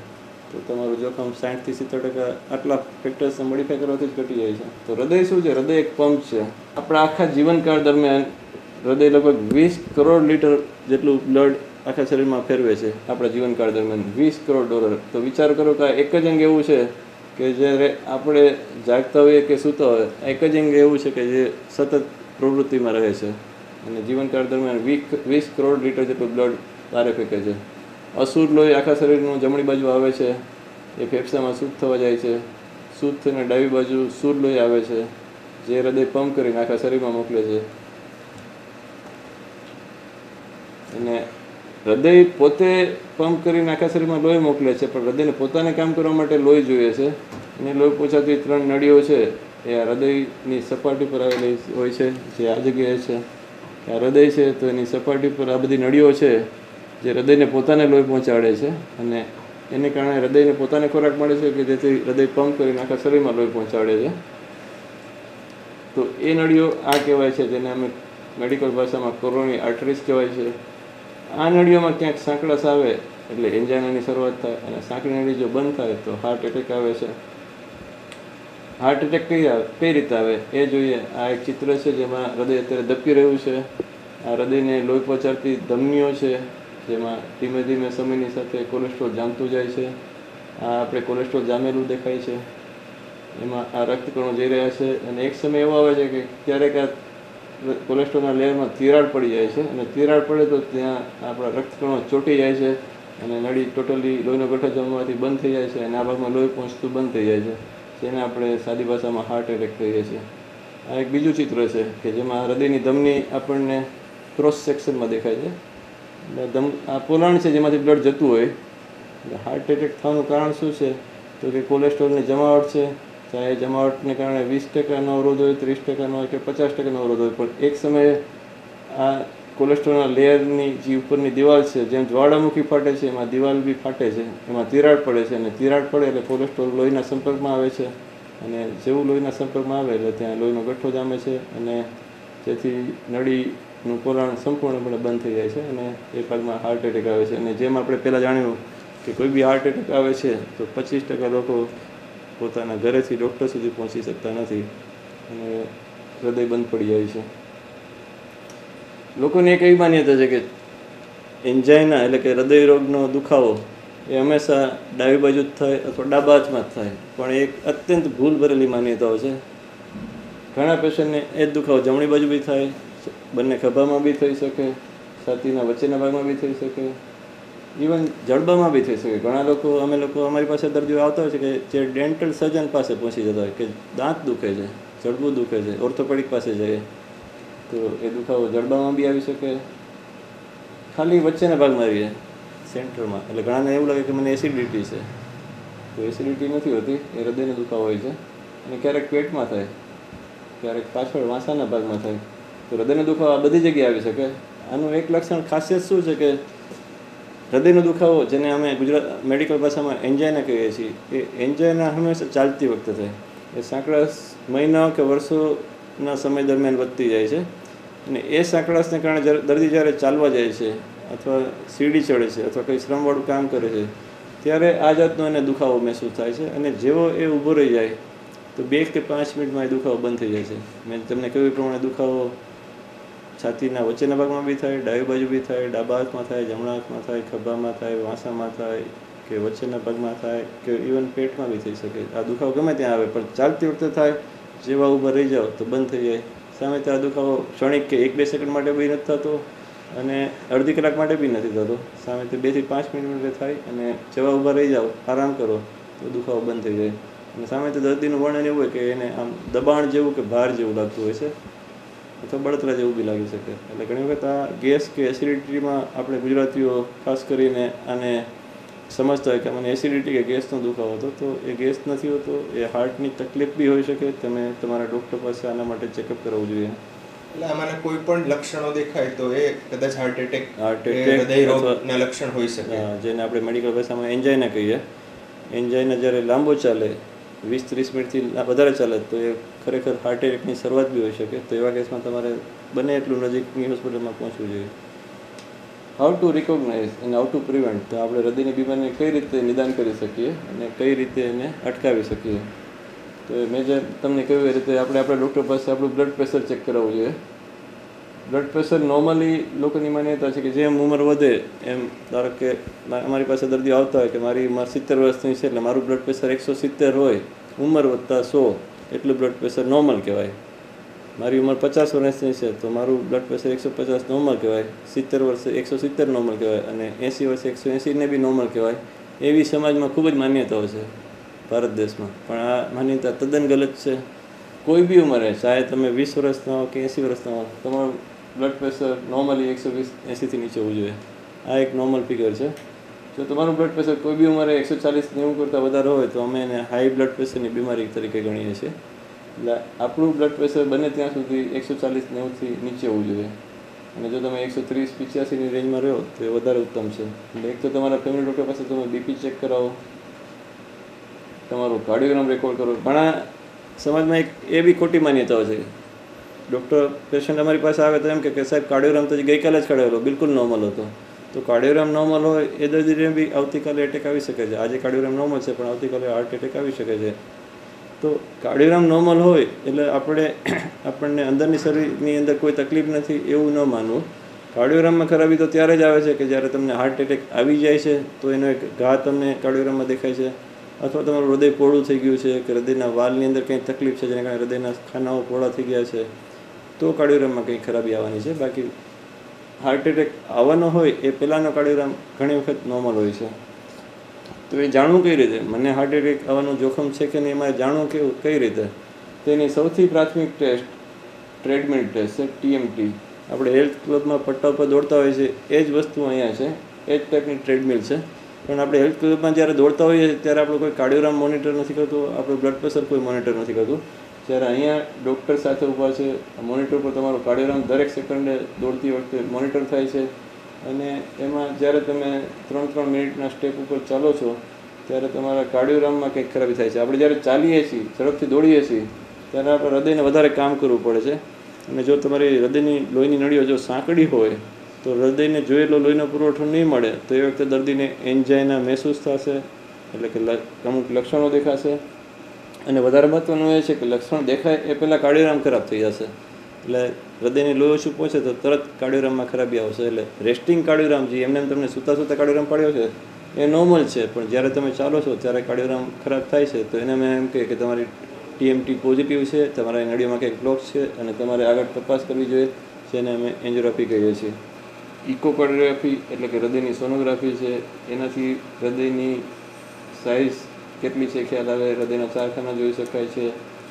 તો તમારું જોખમ સાઠથી સિત્તેર ટકા આટલા ફેક્ટર્સને મોડિફાય કરવાથી જ ઘટી જાય છે. તો હૃદય શું છે? હૃદય એક પંપ છે. આપણા આખા જીવનકાળ દરમિયાન હૃદય લગભગ વીસ કરોડ લીટર જેટલું બ્લડ આખા શરીરમાં ફેરવે છે આપણા જીવનકાળ દરમિયાન. વીસ કરોડ ડોલર. તો વિચાર કરો કે એક જ અંગ એવું છે કે જ્યારે આપણે જાગતા હોઈએ કે સૂતા હોય એક જ અંગ એવું છે કે જે સતત પ્રવૃત્તિમાં રહે છે. અને જીવનકાળ દરમિયાન વીસ વીસ કરોડ લીટર જેટલું બ્લડ બહાર ફેંકે છે. અશુદ્ધ લોહી આખા શરીરનું જમણી બાજુ આવે છે, એ ફેફસામાં શુદ્ધ થવા જાય છે. શુદ્ધ થઈને ડાબી બાજુ શુદ્ધ લોહી આવે છે, જે હૃદય પંપ કરીને આખા શરીરમાં મોકલે છે. અને હૃદય પોતે પંપ કરીને આખા શરીરમાં લોહી મોકલે છે, પણ હૃદયને પોતાને કામ કરવા માટે લોહી જોઈએ છે. અને લોહી પોચાતી ત્રણ નળીઓ છે, એ આ હૃદયની સપાટી પર આવેલી હોય છે, જે આ જગ્યાએ છે. આ હૃદય છે તો એની સપાટી પર આ બધી નળીઓ છે જે હૃદયને પોતાને લોહી પહોંચાડે છે અને એને કારણે હૃદયને પોતાને ખોરાક મળે છે કે જેથી હૃદય પંપ કરીને આખા શરીરમાં લોહી પહોંચાડે છે. તો એ નળીઓ આ કહેવાય છે જેને અમે મેડિકલ ભાષામાં કોરોની આર્ટરીસ કહેવાય છે. આ નળીઓમાં ક્યાંક સાંકળાશ આવે એટલે એન્જાઇનાની શરૂઆત થાય અને સાંકડી નળી જો બંધ થાય તો હાર્ટ એટેક આવે છે. હાર્ટ એટેક કઈ કઈ રીતે આવે? એ જોઈએ. આ એક ચિત્ર છે જેમાં હૃદય અત્યારે ધબકી રહ્યું છે. આ હૃદયને લોહી પહોંચાડતી ધમનીઓ છે, જેમાં ધીમે ધીમે સમયની સાથે કોલેસ્ટ્રોલ જામતું જાય છે. આ આપણે કોલેસ્ટ્રોલ જામેલું દેખાય છે. એમાં આ રક્તકણો જઈ રહ્યા છે અને એક સમય એવો આવે છે કે ક્યારેક આ કોલેસ્ટ્રોલના લેયરમાં તિરાડ પડી જાય છે અને તિરાડ પડે તો ત્યાં આપણા રક્તકણો ચોંટી જાય છે અને નળી ટોટલી લોહીનો ગઠ્ઠો જમવાથી બંધ થઈ જાય છે અને આ ભાગમાં લોહી પહોંચતું બંધ થઈ જાય છે. જેને આપણે સાદી ભાષામાં હાર્ટ એટેક કહીએ છીએ. આ એક બીજું ચિત્ર છે કે જેમાં હૃદયની ધમની આપણને ક્રોસ સેક્શનમાં દેખાય છે. એટલે ધમ, આ પોલાણ છે જેમાંથી બ્લડ જતું હોય. હાર્ટ એટેક થવાનું કારણ શું છે? તો કે કોલેસ્ટ્રોલની જમાવટ છે. ચાહે જમાવટને કારણે વીસ ટકાનો અવરોધ હોય, ત્રીસ ટકાનો હોય કે પચાસ ટકાનો અવરોધ હોય, પણ એક સમયે આ કોલેસ્ટ્રોલના લેયરની જે ઉપરની દિવાલ છે, જેમ જ્વાળામુખી ફાટે છે, એમાં દિવાલ બી ફાટે છે. એમાં તિરાડ પડે છે અને તિરાડ પડે એટલે કોલેસ્ટ્રોલ લોહીના સંપર્કમાં આવે છે અને જેવું લોહીના સંપર્કમાં આવે એટલે ત્યાં લોહીનો ગઠ્ઠો જામે છે અને જેથી નળીનું પોલાણ સંપૂર્ણપણે બંધ થઈ જાય છે અને એ ભાગમાં હાર્ટ એટેક આવે છે. અને જેમ આપણે પહેલાં જાણ્યું કે કોઈ બી હાર્ટ એટેક આવે છે, તો પચીસ ટકા લોકો પોતાના ઘરેથી ડૉક્ટર સુધી પહોંચી શકતા નથી અને હૃદય બંધ પડી જાય છે. લોકોની એક એવી માન્યતા છે કે એન્જાઇના એટલે કે હૃદય રોગનો દુખાવો એ હંમેશા ડાબી બાજુ જ થાય અથવા ડાબા હાથમાં જ થાય. પણ એક અત્યંત ભૂલ ભરેલી માન્યતાઓ છે. ઘણા પેશન્ટને એ જ દુખાવો જમણી બાજુ બી થાય, બંને ખભામાં બી થઈ શકે, છાતીના વચ્ચેના ભાગમાં બી થઈ શકે ઇવન જડબામાં બી થઈ શકે. ઘણા લોકો, અમે લોકો અમારી પાસે દર્દીઓ આવતા હોય છે કે જે ડેન્ટલ સર્જન પાસે પહોંચી જતા હોય કે દાંત દુખે છે, જડબું દુખે છે, ઓર્થોપેડિક પાસે જઈએ તો એ દુખાવો જડબામાં બી આવી શકે. ખાલી વચ્ચેના ભાગમાં આવી જાય, સેન્ટરમાં. એટલે ઘણાને એવું લાગે કે મને એસિડિટી છે. તો એસિડિટી નથી હોતી, એ હૃદયનો દુખાવો હોય છે. અને ક્યારેક પેટમાં થાય, ક્યારેક પાછળ વાંસાના ભાગમાં થાય. તો હૃદયનો દુખાવો આ બધી જગ્યાએ આવી શકે. આનું એક લક્ષણ ખાસિયત શું છે કે હૃદયનો દુખાવો, જેને અમે ગુજરાત મેડિકલ ભાષામાં એન્જાઇના કહીએ છીએ, એ એન્જાઇના હંમેશા ચાલતી વખતે થાય. એ સાંકડા મહિના કે વર્ષોના સમય દરમિયાન વધતી જાય છે. અને એ સાંકળાશને કારણે દર્દી જ્યારે ચાલવા જાય છે અથવા સીડી ચડે છે અથવા કંઈ શ્રમવાળું કામ કરે છે, ત્યારે આ જાતનો એને દુખાવો મહેસૂસ થાય છે અને જેવો એ ઊભો રહી જાય, તો બે કે પાંચ મિનિટમાં એ દુખાવો બંધ થઈ જાય છે. મેં તમને કહ્યું એ પ્રમાણે દુખાવો છાતીના વચ્ચેના ભાગમાં બી થાય, ડાબી બાજુ બી થાય, ડાબા હાથમાં થાય, જમણા હાથમાં થાય, ખભામાં થાય, વાંસામાં થાય કે વચ્ચેના ભાગમાં થાય કે ઇવન પેટમાં બી થઈ શકે. આ દુખાવો ગમે ત્યાં આવે, પણ ચાલતી વખતે થાય, જેવા ઊભા રહી જાઓ તો બંધ થઈ જાય. સામે ત્યાં દુખાવો ક્ષણિક કે એક બે સેકન્ડ માટે બી નથી થતો અને અડધી કલાક માટે બી નથી થતો. સામે તે બેથી પાંચ મિનિટ માટે થાય અને જેવા ઊભા રહી જાઓ, આરામ કરો, તો દુખાવો બંધ થઈ જાય. અને સામે તો દર્દીનું વર્ણન એવું હોય કે એને આમ દબાણ જેવું કે ભાર જેવું લાગતું હોય છે, અથવા બળતરા જેવું બી લાગી શકે. એટલે ઘણી વખત આ ગેસ કે એસિડિટીમાં આપણે ગુજરાતીઓ ખાસ કરીને આને સમજતા હોય કે મને એસિડિટી કે ગેસનો દુખાવો હતો તો એ ગેસ નથી હોતો એ હાર્ટની તકલીફ બી હોઈ શકે તમે તમારા ડૉક્ટર પાસે આના માટે ચેકઅપ કરાવવું જોઈએ. એટલે આમાંના કોઈ પણ લક્ષણો દેખાય તો એ કદાચ હાર્ટ એટેક હાર્ટ એટેક લક્ષણ હોઈ શકે. જેને આપણે મેડિકલ ભાષામાં એન્જાઇના કહીએ. એન્જાઇના જ્યારે લાંબો ચાલે વીસ ત્રીસ મિનિટથી વધારે ચાલે તો એ ખરેખર હાર્ટ એટેકની શરૂઆત બી હોઈ શકે તો એવા કેસમાં તમારે બને એટલું નજીકની હોસ્પિટલમાં પહોંચવું જોઈએ. હાઉ ટુ રિકોગ્નાઇઝ અને હાઉ ટુ પ્રિવેન્ટ તો આપણે હૃદયની બીમારીને કઈ રીતે નિદાન કરી શકીએ અને કઈ રીતે એને અટકાવી શકીએ? તો મેં જે તમને કહ્યું એ રીતે આપણે આપણા ડૉક્ટર પાસે આપણું બ્લડ પ્રેશર ચેક કરાવવું જોઈએ. બ્લડ પ્રેશર નોર્મલી લોકોની માન્યતા છે કે જેમ ઉંમર વધે, એમ ધારો કે અમારી પાસે દર્દીઓ આવતા હોય કે મારી ઉંમર સિત્તેર વર્ષની છે એટલે મારું બ્લડ પ્રેશર એકસો સિત્તેર હોય, ઉંમર વધતા સો, એટલું બ્લડ પ્રેશર નોર્મલ કહેવાય. મારી ઉંમર પચાસ વર્ષની છે, તો મારું બ્લડ પ્રેશર એકસો પચાસ નોર્મલ કહેવાય, સિત્તેર વર્ષે એકસો સિત્તેર નોર્મલ કહેવાય અને એંસી વર્ષે એકસો એંસીને બી નોર્મલ કહેવાય. એવી સમાજમાં ખૂબ જ માન્યતાઓ છે ભારત દેશમાં. પણ આ માન્યતા તદ્દન ગલત છે. કોઈ બી ઉંમરે, ચાહે તમે વીસ વર્ષના હો કે એંસી વર્ષના હો, તમારું બ્લડ પ્રેશર નોર્મલી એકસો વીસ એંસીથી નીચે હોવું જોઈએ. આ એક નોર્મલ ફિગર છે. જો તમારું બ્લડ પ્રેશર કોઈ બી ઉંમરે એકસો ચાલીસ નેવું કરતાં વધારે હોય, તો અમે એને હાઈ બ્લડ પ્રેશરની બીમારી તરીકે ગણીએ છીએ. એટલે આપણું બ્લડ પ્રેશર બને ત્યાં સુધી એકસો ચાલીસ નેવુંથી નીચે હોવું જોઈએ. અને જો તમે એકસો ત્રીસ, પિચ્યાસીની રેન્જમાં રહો તો એ વધારે ઉત્તમ છે. એટલે એક તો તમારા ફેમિલી ડૉક્ટર પાસે તમે બીપી ચેક કરાવો. તમારું કાર્ડિયોગ્રામ રેકોર્ડ કરો. ઘણા સમાજમાં એક એ બી ખોટી માન્યતાઓ છે. ડૉક્ટર પેશન્ટ અમારી પાસે આવે તો એમ કે સાહેબ કાર્ડિયોગ્રામ તો ગઈકાલે જ કઢાવેલો, બિલકુલ નોર્મલ હતો. તો કાર્ડિયોગ્રામ નોર્મલ હોય એ દર્દીને બી આવતીકાલે એટેક આવી શકે છે. આજે કાર્ડિયોગ્રામ નોર્મલ છે, પણ આવતીકાલે હાર્ટ એટેક આવી શકે છે. તો કાળીરામ નોર્મલ હોય એટલે આપણે <clears throat> આપણને અંદરની શરીરની અંદર કોઈ તકલીફ નથી એવું ન માનવું. કાર્ડિયોગ્રામમાં ખરાબી તો ત્યારે જ આવે છે કે જ્યારે તમને હાર્ટ એટેક આવી જાય છે, તો એનો એક ઘા તમને કાર્ડિયોગ્રામમાં દેખાય છે. અથવા તમારું હૃદય પોળું થઈ ગયું છે કે હૃદયના વાલની અંદર કંઈ તકલીફ છે જેને કારણે હૃદયના ખાનાઓ પોળા થઈ ગયા છે, તો કાર્ડિયોગ્રામમાં કંઈ ખરાબી આવવાની છે. બાકી હાર્ટ એટેક આવવાનો હોય એ પહેલાંનો કાર્ડિયોગ્રામ ઘણી વખત નોર્મલ હોય છે. તો એ જાણવું કઈ રીતે? મને હાર્ટ એટેક આવવાનું જોખમ છે કે નહીં? મારે જાણવું કેવું કઈ રીતે? તેની સૌથી પ્રાથમિક ટેસ્ટ ટ્રેડમિલ ટેસ્ટ છે ટીએમટી આપણે હેલ્થ ક્લબમાં પટ્ટા ઉપર દોડતા હોઈએ છીએ. એ જ વસ્તુ અહીંયા છે. એ જ ટાઈપની ટ્રેડમિલ છે. પણ આપણે હેલ્થ ક્લબમાં જ્યારે દોડતા હોઈએ છીએ, ત્યારે આપણે કોઈ કાર્ડિયોગ્રામ મોનિટર નથી કરતું, આપણું બ્લડ પ્રેશર કોઈ મોનિટર નથી કરતું. જ્યારે અહીંયા ડૉક્ટર સાથે ઊભા છે મોનિટર પર તમારું કાર્ડિયોગ્રામ દરેક સેકન્ડે દોડતી વખતે મોનિટર થાય છે. અને એમાં જ્યારે તમે ત્રણ ત્રણ મિનિટના સ્ટેપ ઉપર ચાલો છો, ત્યારે તમારા કાર્ડિયોગ્રામમાં કંઈક ખરાબી થાય છે. આપણે જ્યારે ચાલીએ છીએ, ઝડપથી દોડીએ છીએ, ત્યારે આપણે હૃદયને વધારે કામ કરવું પડે છે. અને જો તમારી હૃદયની લોહીની નળીઓ જો સાંકડી હોય, તો હૃદયને જોયેલો લોહીનો પુરવઠો નહીં મળે, તો એ વખતે દર્દીને એન્જાઇના મહેસૂસ થશે, એટલે કે અમુક લક્ષણો દેખાશે. અને વધારે મહત્ત્વનું એ છે કે લક્ષણ દેખાય એ પહેલાં કાર્ડિયોગ્રામ ખરાબ થઈ જશે. એટલે હૃદયની લોહી ઓછું પહોંચે તો તરત કાર્ડિયોગ્રામમાં ખરાબી આવશે. એટલે રેસ્ટિંગ કાર્ડિયોગ્રામ જે એમને એમ તમને સૂતા સૂતા કાર્ડિયોગ્રામ પાડ્યો છે, એ નોર્મલ છે. પણ જ્યારે તમે ચાલો છો, ત્યારે કાર્ડિયોગ્રામ ખરાબ થાય છે. તો એને મેં એમ કહે કે તમારી ટીએમટી પોઝિટિવ છે, તમારા નળીઓમાં કંઈક બ્લોક છે અને તમારે આગળ તપાસ કરવી જોઈએ, જેને અમે એન્જિયોગ્રાફી કહીએ છીએ. ઇકોકાર્ડિયોગ્રાફી એટલે કે હૃદયની સોનોગ્રાફી છે. એનાથી હૃદયની સાઇઝ કેટલી છે, ખ્યાલ આવે? હૃદયના ચારખાના જોઈ શકાય છે.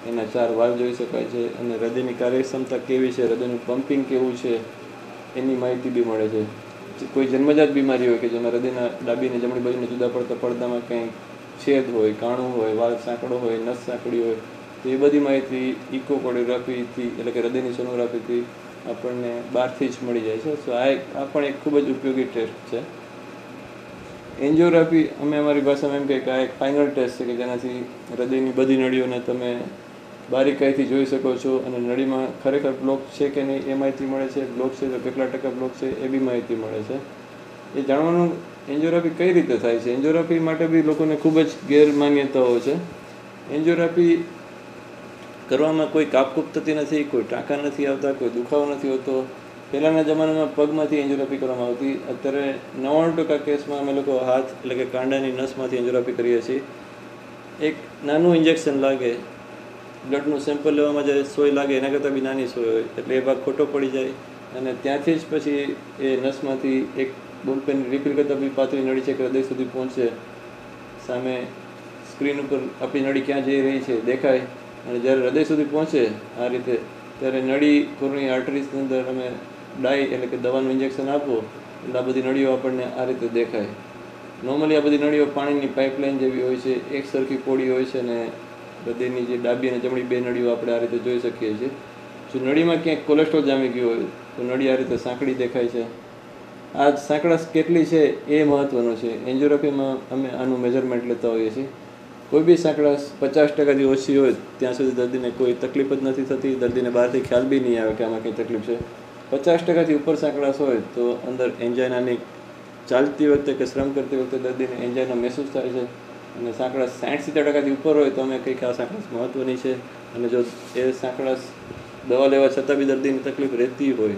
એના ચાર વાલ જોઈ શકાય છે અને હૃદયની કાર્યક્ષમતા કેવી છે, હૃદયનું પમ્પિંગ કેવું છે, એની માહિતી બી મળે છે. કોઈ જન્મજાત બીમારી હોય કે જેમાં હૃદયના ડાબી અને જમણી બાજુને જુદા પડતા પડદામાં કંઈ છેદ હોય, કાણું હોય, વાલ સાંકડો હોય, નસ સાંકડી હોય, તો એ બધી માહિતી ઇકોકોડિયોગ્રાફીથી એટલે કે હૃદયની સોનોગ્રાફીથી આપણને બહારથી જ મળી જાય છે. સો આ એક, આ પણ એક ખૂબ જ ઉપયોગી ટેસ્ટ છે. એન્જિયોગ્રાફી, અમે અમારી ભાષામાં એમ કહીએ કે આ એક ફાઇનલ ટેસ્ટ છે કે જેનાથી હૃદયની બધી નળીઓને તમે બારીકાઈથી જોઈ શકો છો અને નળીમાં ખરેખર બ્લોક છે કે નહીં એ માહિતી મળે છે, બ્લોક છે, તો કેટલા ટકા બ્લોક છે એ બી માહિતી મળે છે. એ જાણવાનું એન્જિયોગ્રાફી કઈ રીતે થાય છે? એન્જિયોગ્રાફી માટે બી લોકોને ખૂબ જ ગેરમાન્યતાઓ છે. એન્જિયોગ્રાફી કરવામાં કોઈ કાપકૂપ થતી નથી, કોઈ ટાંકા નથી આવતા, કોઈ દુખાવો નથી હોતો. પહેલાંના જમાનામાં પગમાંથી એન્જિયોગ્રાફી કરવામાં આવતી. અત્યારે નવ્વાણું ટકા કેસમાં અમે લોકો હાથ એટલે કે કાંડાની નસમાંથી એન્જિયોગ્રાફી કરીએ છીએ. એક નાનું ઇન્જેક્શન લાગે બ્લડનું સેમ્પલ લેવામાં જે સોય લાગે, એના કરતાં બી નાની સોય હોય. એટલે એ ભાગ ખોટો પડી જાય અને ત્યાંથી જ પછી એ નસમાંથી એક બોલપેન રિફિલ કરતાં બી પાતળી નળી છે કે હૃદય સુધી પહોંચે. સામે સ્ક્રીન ઉપર આપણી નળી ક્યાં જઈ રહી છે દેખાય. અને જ્યારે હૃદય સુધી પહોંચે આ રીતે, ત્યારે નળી કોરોની આર્ટરીસની અંદર અમે ડાય એટલે કે દવાનું ઇન્જેક્શન આપો, એટલે આ બધી નળીઓ આપણને આ રીતે દેખાય. નોર્મલી આ બધી નળીઓ પાણીની પાઇપલાઇન જેવી હોય છે, એક સરખી પોળી હોય છે અને હૃદયની જે ડાબી અને જમણી બે નળીઓ આપણે આ રીતે જોઈ શકીએ છીએ. જો નળીમાં ક્યાંક કોલેસ્ટ્રોલ જામી ગયું હોય, તો નળી આ રીતે સાંકડી દેખાય છે. આ સાંકળાશ કેટલી છે એ મહત્ત્વનું છે. એન્જિયોગ્રાફીમાં અમે આનું મેજરમેન્ટ લેતા હોઈએ છીએ. કોઈ બી સાંકળાશ પચાસ ટકાથી ઓછી હોય, ત્યાં સુધી દર્દીને કોઈ તકલીફ જ નથી થતી. દર્દીને બહારથી ખ્યાલ બી નહીં આવે કે આમાં કંઈ તકલીફ છે. પચાસ ટકાથી ઉપર સાંકળાશ હોય, તો અંદર એન્જાઇનાની ચાલતી વખતે કે શ્રમ કરતી વખતે દર્દીને એન્જાઇના મહેસૂસ થાય છે. અને સાંકળા સાઠ સિત્તેર ટકાથી ઉપર હોય તો અમે કંઈક આ સાંકળાશ મહત્ત્વની છે. અને જો એ સાંકળાશ દવા લેવા છતાં બી દર્દીની તકલીફ રહેતી હોય,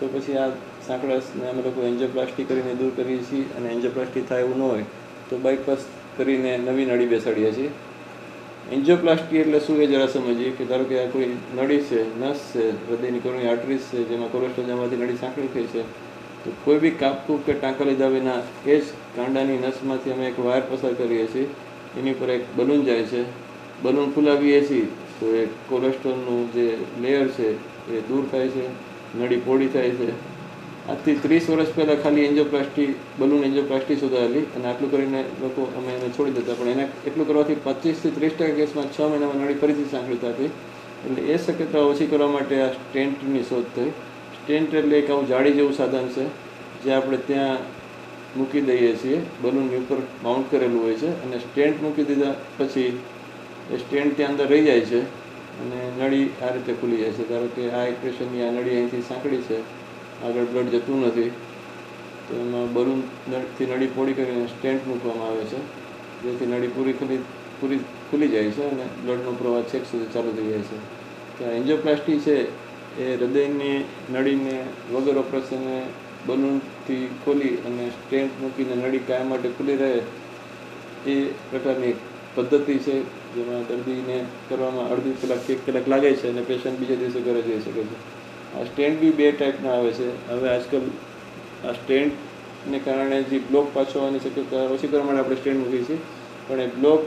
તો પછી આ સાંકળાશને અમે લોકો એન્જિયોપ્લાસ્ટી કરીને દૂર કરીએ છીએ. અને એન્જિયોપ્લાસ્ટી થાય એવું ન હોય, તો બાયપાસ કરીને નવી નળી બેસાડીએ છીએ. એન્જિયોપ્લાસ્ટી એટલે શું એ જરા સમજીએ કે ધારો કે આ કોઈ નળી છે, નસ છે, હૃદયની કોરોની આર્ટરીસ છે, જેમાં કોલેસ્ટ્રોલ જમાથી નળી સાંકળી થઈ છે તો કોઈ બી કાપકૂપ કે ટાંકા લીધા વિના એ જ કાંડાની નસમાંથી અમે એક વાયર પસાર કરીએ છીએ. એની ઉપર એક બલૂન જાય છે. બલૂન ફૂલાવીએ છીએ તો એ કોલેસ્ટ્રોલનું જે લેયર છે એ દૂર થાય છે, નળી પોળી થાય છે. આજથી ત્રીસ વર્ષ પહેલાં ખાલી એન્જિયોપ્લાસ્ટી, બલૂન એન્જિયોપ્લાસ્ટી શોધાયેલી અને આટલું કરીને લોકો અમે એને છોડી દેતા. પણ એને એટલું કરવાથી પચીસથી ત્રીસ ટકા કેસમાં છ મહિનામાં નળી ફરીથી સાંકળી હતી એટલે એ શક્યતા ઓછી કરવા માટે આ સ્ટેન્ટની શોધ થઈ. સ્ટેન્ટ એટલે એક આવું જાળી જેવું સાધન છે, જે આપણે ત્યાં મૂકી દઈએ છીએ. બલૂનની ઉપર માઉન્ટ કરેલું હોય છે અને સ્ટેન્ટ મૂકી દીધા પછી એ સ્ટેન્ડ ત્યાં અંદર રહી જાય છે અને નળી આ રીતે ખુલી જાય છે. ધારો કે આ એક પેશન્ટની આ નળી અહીંથી સાંકળી છે, આગળ બ્લડ જતું નથી, તો એમાં બલૂનથી નળી પોડી કરીને સ્ટેન્ટ મૂકવામાં આવે છે. જેથી નળી પૂરી ખુલી પૂરી ખુલી જાય છે અને બ્લડનો પ્રવાહ છેક સુધી ચાલુ થઈ જાય છે. ત્યાં એન્જિયોપ્લાસ્ટી છે એ હૃદયની, નળીને વગર ઓપરેશને બલૂનથી ખોલી અને સ્ટેન્ટ મૂકીને નળી કાયમ માટે ખુલી રહે એ પ્રકારની એક પદ્ધતિ છે, જેમાં દર્દીને કરવામાં અડધી કલાક, એક કલાક લાગે છે અને પેશન્ટ બીજા દિવસે ઘરે જઈ શકે છે. આ સ્ટેન્ટ બી બે ટાઈપના આવે છે. હવે આજકાલ આ સ્ટેન્ટને કારણે જે બ્લોક પાછો આવવાની શક્યતા ઓછી કરવા માટે આપણે સ્ટેન્ડ મૂકીએ છીએ. પણ એ બ્લોક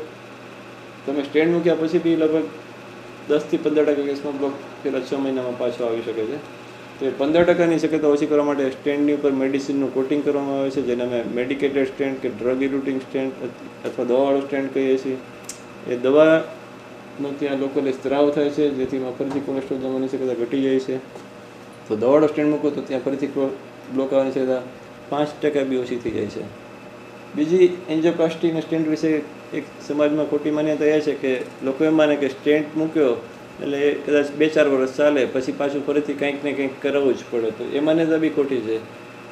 તમે સ્ટેન્ડ મૂક્યા પછી બી લગભગ દસથી પંદર ટકા કેસમાં બ્લોક પેલા છ મહિનામાં પાછો આવી શકે છે. તો એ પંદર ટકાની શક્યતા ઓછી કરવા માટે સ્ટેન્ડની ઉપર મેડિસિનનું કોટિંગ કરવામાં આવે છે, જેને અમે મેડિકેટેડ સ્ટેન્ડ કે ડ્રગ ઇલ્યુટિંગ સ્ટેન્ડ અથવા દવાવાળો સ્ટેન્ડ કહીએ છીએ. એ દવાનો ત્યાં લોકોને સ્ત્રાવ થાય છે જેથી ફરીથી કોલેસ્ટ્રોલ જમવાની શક્યતા ઘટી જાય છે. તો દવાવાળો સ્ટેન્ડ મૂકો તો ત્યાં ફરીથી બ્લોક આવવાની શક્યતા પાંચ ટકા બી ઓછી થઈ જાય છે. બીજી એન્જોપ્લાસ્ટીના સ્ટેન્ડ વિશે એક સમાજમાં ખોટી માન્યતા એ છે કે લોકો એમ માને કે સ્ટેન્ટ મૂક્યો એટલે કદાચ બે ચાર વર્ષ ચાલે, પછી પાછું ફરીથી કંઈક ને કંઈક કરાવવું જ પડે. તો એ માન્યતા બી ખોટી છે.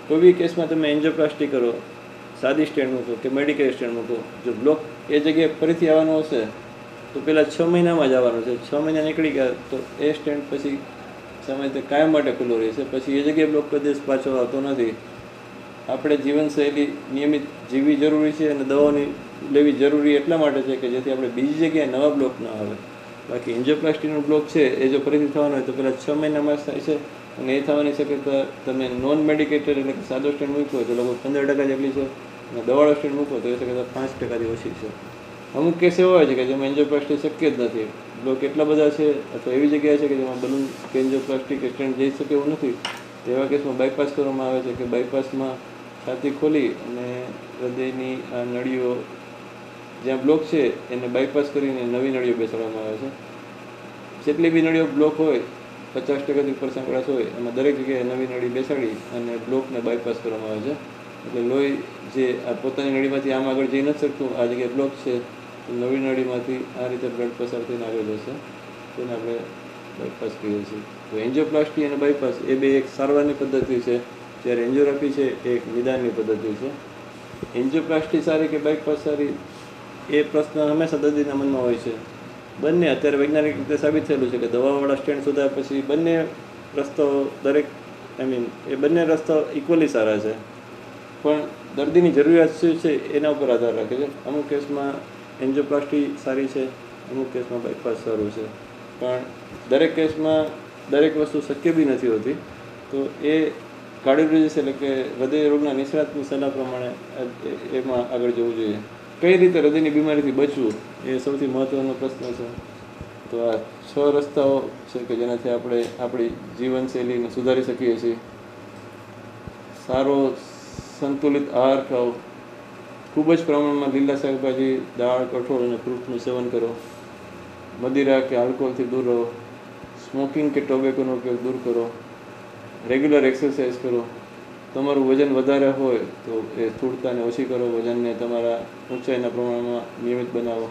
કોઈ બી કેસમાં તમે એન્જિયોપ્લાસ્ટી કરો, સાદી સ્ટેન્ડ મૂકો કે મેડિકલ સ્ટેન્ડ મૂકો, જો બ્લોક એ જગ્યાએ ફરીથી આવવાનું હશે, તો પહેલાં છ મહિનામાં જ આવવાનું છે. છ મહિના નીકળી ગયા, તો એ સ્ટેન્ડ પછી સમય તે કાયમ માટે ખુલ્લો રહેશે. પછી એ જગ્યાએ બ્લોક પ્રદેશ પાછો આવતો નથી. આપણે જીવનશૈલી નિયમિત જીવવી જરૂરી છે અને દવાઓની લેવી જરૂરી એટલા માટે છે કે જેથી આપણે બીજી જગ્યાએ નવા બ્લોક ન આવે. બાકી એન્જિયોપ્લાસ્ટીનો બ્લોક છે, એ જો ફરીથી થવાનો હોય તો પહેલાં છ મહિનામાં થાય છે. અને એ થવાની શક્યતા તમે નોન મેડિકેટેડ એટલે કે સાદો સ્ટેન્ડ મૂક્યો તો લગભગ પંદર ટકા જેટલી છે, અને દવાળો સ્ટેન્ડ મૂકો તો એ શક્યતા પાંચ ટકાથી ઓછી છે. અમુક કેસ એવા હોય છે કે જેમાં એન્જિયોપ્લાસ્ટી શક્ય જ નથી. બ્લોક એટલા બધા છે, અથવા એવી જગ્યા છે કે જેમાં બલૂન કે એન્જિયોપ્લાસ્ટી કે સ્ટેન્ડ જઈ શકે એવું નથી. એવા કેસમાં બાયપાસ કરવામાં આવે છે કે બાયપાસમાં છાતી ખોલી અને હૃદયની આ નળીઓ જ્યાં બ્લોક છે, એને બાયપાસ કરીને નવી નળીઓ બેસાડવામાં આવે છે. જેટલી બી નળીઓ બ્લોક હોય, પચાસ ટકાથી ઉપર સંકળાશ હોય, એમાં દરેક જગ્યાએ નવી નળી બેસાડી અને બ્લોકને બાયપાસ કરવામાં આવે છે. એટલે લોહી જે આ પોતાની નળીમાંથી આમ આગળ જઈ નથી શકતું, આ જગ્યાએ બ્લોક છે નવી નળીમાંથી આ રીતે બ્લડ પસાર થઈને આગળ જશે. તેને આપણે બાયપાસ કહીએ છીએ. તો એન્જિયોપ્લાસ્ટી અને બાયપાસ એ બે એક સારવારની પદ્ધતિ છે. જ્યારે એન્જિયોગ્રાફી છે, એ એક નિદાનની પદ્ધતિ છે. એન્જિયોપ્લાસ્ટી સારી કે બાયપાસ સારી? એ પ્રશ્ન હંમેશા દર્દીના મનમાં હોય છે. બંને અત્યારે વૈજ્ઞાનિક રીતે સાબિત થયેલું છે કે દવાવાળા સ્ટેન્ડ સુધા પછી બંને રસ્તો દરેક આઈ મીન એ બંને રસ્તો ઇક્વલી સારા છે. પણ દર્દીની જરૂરિયાત શું છે એના ઉપર આધાર રાખે છે. અમુક કેસમાં એન્જિયોપ્લાસ્ટી સારી છે, અમુક કેસમાં બાયપાસ સારું છે. પણ દરેક કેસમાં દરેક વસ્તુ શક્ય બી નથી હોતી. તો એ કાર્ડિયોલોજીસ્ટ એટલે કે હૃદય રોગના નિષ્ણાતની સલાહ પ્રમાણે એમાં આગળ જવું જોઈએ. કઈ રીતે હૃદયની બીમારીથી બચવું એ સૌથી મહત્ત્વનો પ્રશ્ન છે. તો આ છ રસ્તાઓ છે કે જેનાથી આપણે આપણી જીવનશૈલીને સુધારી શકીએ છીએ. સારો સંતુલિત આહાર ખાઓ ખૂબ જ પ્રમાણમાં લીલા શાકભાજી, દાળ, કઠોળ અને ફ્રૂટનું સેવન કરો. મદિરા કે આલ્કોહોલથી દૂર રહો. સ્મોકિંગ કે ટોબેકોનો ઉપયોગ દૂર કરો. રેગ્યુલર એક્સરસાઇઝ કરો. તમારું વજન વધારે હોય તો એ સ્થૂળતાને ઓછી કરો, વજનને તમારા ઊંચાઈના પ્રમાણમાં નિયમિત બનાવો.